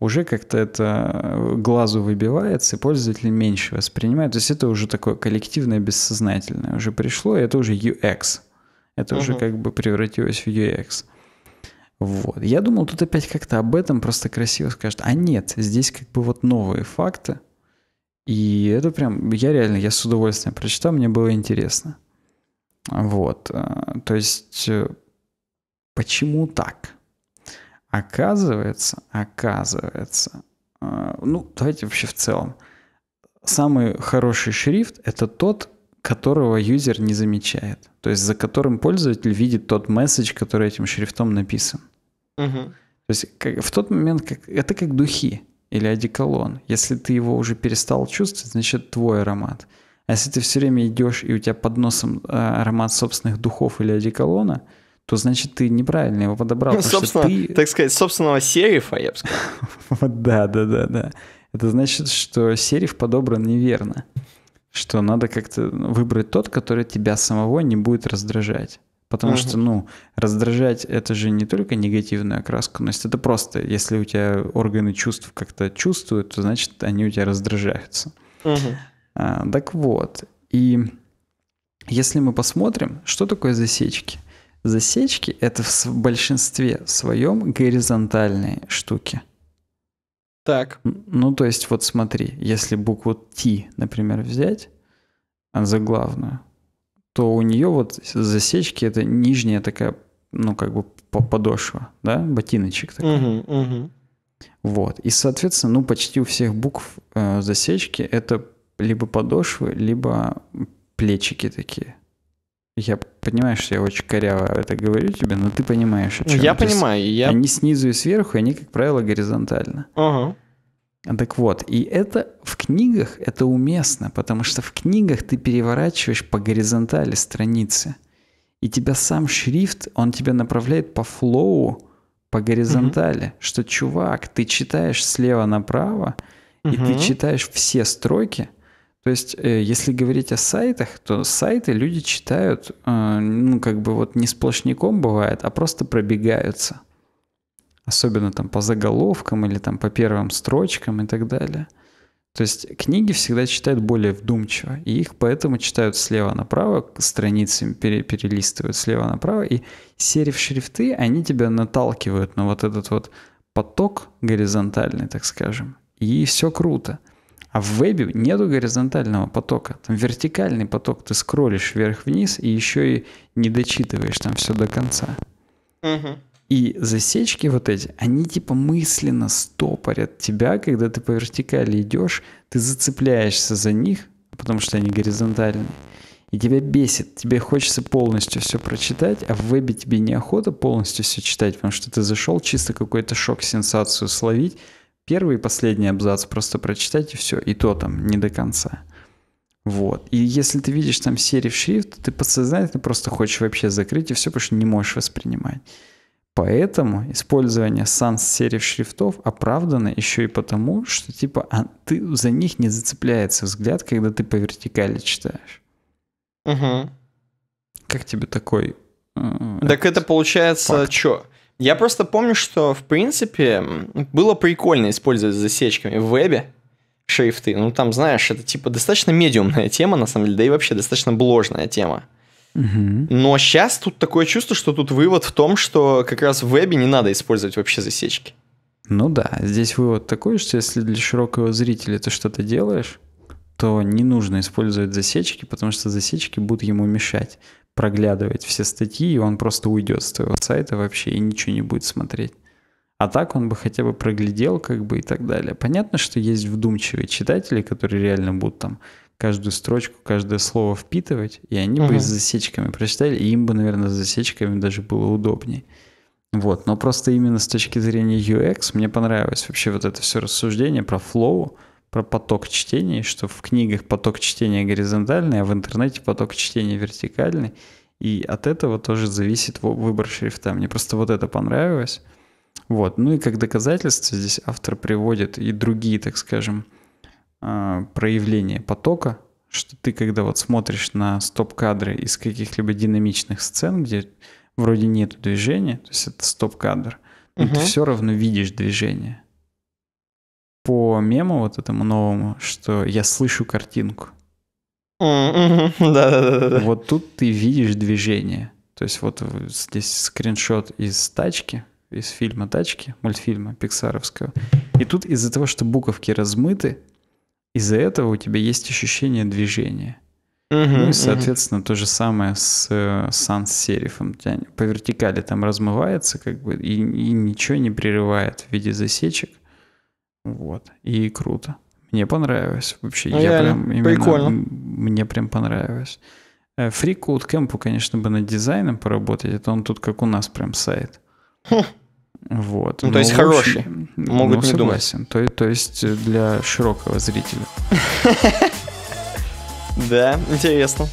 уже как-то это глазу выбивается, и пользователь меньше воспринимает. То есть это уже такое коллективное, бессознательное уже пришло, и это уже UX. Это uh-huh. уже как бы превратилось в UX. Вот. Я думал, тут опять как-то об этом просто красиво скажут. А нет, здесь как бы вот новые факты. И это прям, я реально, я с удовольствием прочитал, мне было интересно. Вот. Э, то есть, э, почему так? Оказывается, оказывается, э, ну, давайте вообще в целом. Самый хороший шрифт — это тот, которого юзер не замечает. То есть за которым пользователь видит тот месседж, который этим шрифтом написан. Угу. То есть как, в тот момент как, это как духи или одеколон. Если ты его уже перестал чувствовать, значит твой аромат. А если ты все время идешь и у тебя под носом э, аромат собственных духов или одеколона, то значит ты неправильно его подобрал. Ну, собственно, ты... так сказать, собственного серифа, я бы сказал. Да, да, да, да. Это значит, что сериф подобран неверно что надо как-то выбрать тот, который тебя самого не будет раздражать. Потому uh-huh. что, ну, раздражать это же не только негативную окраску, но это просто, если у тебя органы чувств как-то чувствуют, то значит они у тебя раздражаются. Uh-huh. А, так вот, и если мы посмотрим, что такое засечки? Засечки — это в большинстве своем горизонтальные штуки. Так. Ну, то есть, вот смотри, если букву Т, например, взять, а заглавную, то у нее вот засечки это нижняя такая, ну, как бы подошва, да, ботиночек такой. Угу, угу. Вот. И, соответственно, ну, почти у всех букв э, засечки это либо подошвы, либо плечики такие. Я понимаю, что я очень коряво это говорю тебе, но ты понимаешь, о чем. Я То понимаю. Я... Они снизу и сверху, они, как правило, горизонтально. Ага. Так вот, и это в книгах это уместно, потому что в книгах ты переворачиваешь по горизонтали страницы. И тебя сам шрифт, он тебя направляет по флоу, по горизонтали, mm-hmm. что, чувак, ты читаешь слева направо, mm-hmm. и ты читаешь все строки, то есть, э, если говорить о сайтах, то сайты люди читают, э, ну, как бы вот не сплошняком бывает, а просто пробегаются. Особенно там по заголовкам или там по первым строчкам и так далее. То есть книги всегда читают более вдумчиво, и их поэтому читают слева направо, страницами пере, перелистывают слева направо, и серив шрифты, они тебя наталкивают на вот этот вот поток горизонтальный, так скажем, и все круто. А в вебе нету горизонтального потока. Там вертикальный поток. Ты скроллишь вверх-вниз и еще и не дочитываешь там все до конца. Угу. И засечки вот эти, они типа мысленно стопорят тебя, когда ты по вертикали идешь, ты зацепляешься за них, потому что они горизонтальные. И тебя бесит, тебе хочется полностью все прочитать, а в вебе тебе неохота полностью все читать, потому что ты зашел чисто какой-то шок, сенсацию словить, первый и последний абзац просто прочитать и все, и то там не до конца. Вот. И если ты видишь там сериф шрифт, ты подсознательно просто хочешь вообще закрыть и все, потому что не можешь воспринимать. Поэтому использование sans сериф шрифтов оправдано еще и потому, что типа а ты за них не зацепляется взгляд, когда ты по вертикали читаешь. Угу. Как тебе такой? Э, так это получается что? Я просто помню, что, в принципе, было прикольно использовать засечками в вебе шрифты. Ну, там, знаешь, это типа достаточно медиумная тема, на самом деле, да и вообще достаточно бложная тема. Угу. Но сейчас тут такое чувство, что тут вывод в том, что как раз в вебе не надо использовать вообще засечки. Ну да, здесь вывод такой, что если для широкого зрителя ты что-то делаешь, то не нужно использовать засечки, потому что засечки будут ему мешать проглядывать все статьи, и он просто уйдет с твоего сайта вообще и ничего не будет смотреть. А так он бы хотя бы проглядел как бы и так далее. Понятно, что есть вдумчивые читатели, которые реально будут там каждую строчку, каждое слово впитывать, и они угу. бы с засечками прочитали, и им бы, наверное, с засечками даже было удобнее. Вот, но просто именно с точки зрения UX мне понравилось вообще вот это все рассуждение про флоу, про поток чтения, что в книгах поток чтения горизонтальный, а в интернете поток чтения вертикальный. И от этого тоже зависит выбор шрифта. Мне просто вот это понравилось. Вот. Ну и как доказательство здесь автор приводит и другие, так скажем, а, проявления потока, что ты когда вот смотришь на стоп-кадры из каких-либо динамичных сцен, где вроде нет движения, то есть это стоп-кадр, но угу. ты все равно видишь движение. По мему вот этому новому, что я слышу картинку. Да-да-да. Вот тут ты видишь движение. То есть вот здесь скриншот из тачки, из фильма «Тачки», мультфильма пиксаровского. И тут из-за того, что буковки размыты, из-за этого у тебя есть ощущение движения. Uh-huh, ну и, соответственно, uh-huh. то же самое с э, Sans серифом. По вертикали там размывается, как бы, и, и ничего не прерывает в виде засечек. Вот. И круто. Мне понравилось вообще. Ну, я прям именно, прикольно. Мне прям понравилось. Free Code Camp, конечно, бы над дизайном поработать, это он тут как у нас прям сайт. Вот. Ну, то есть хороший. Общем, могут ну, не согласен. думать. То, то есть для широкого зрителя. Да, интересно.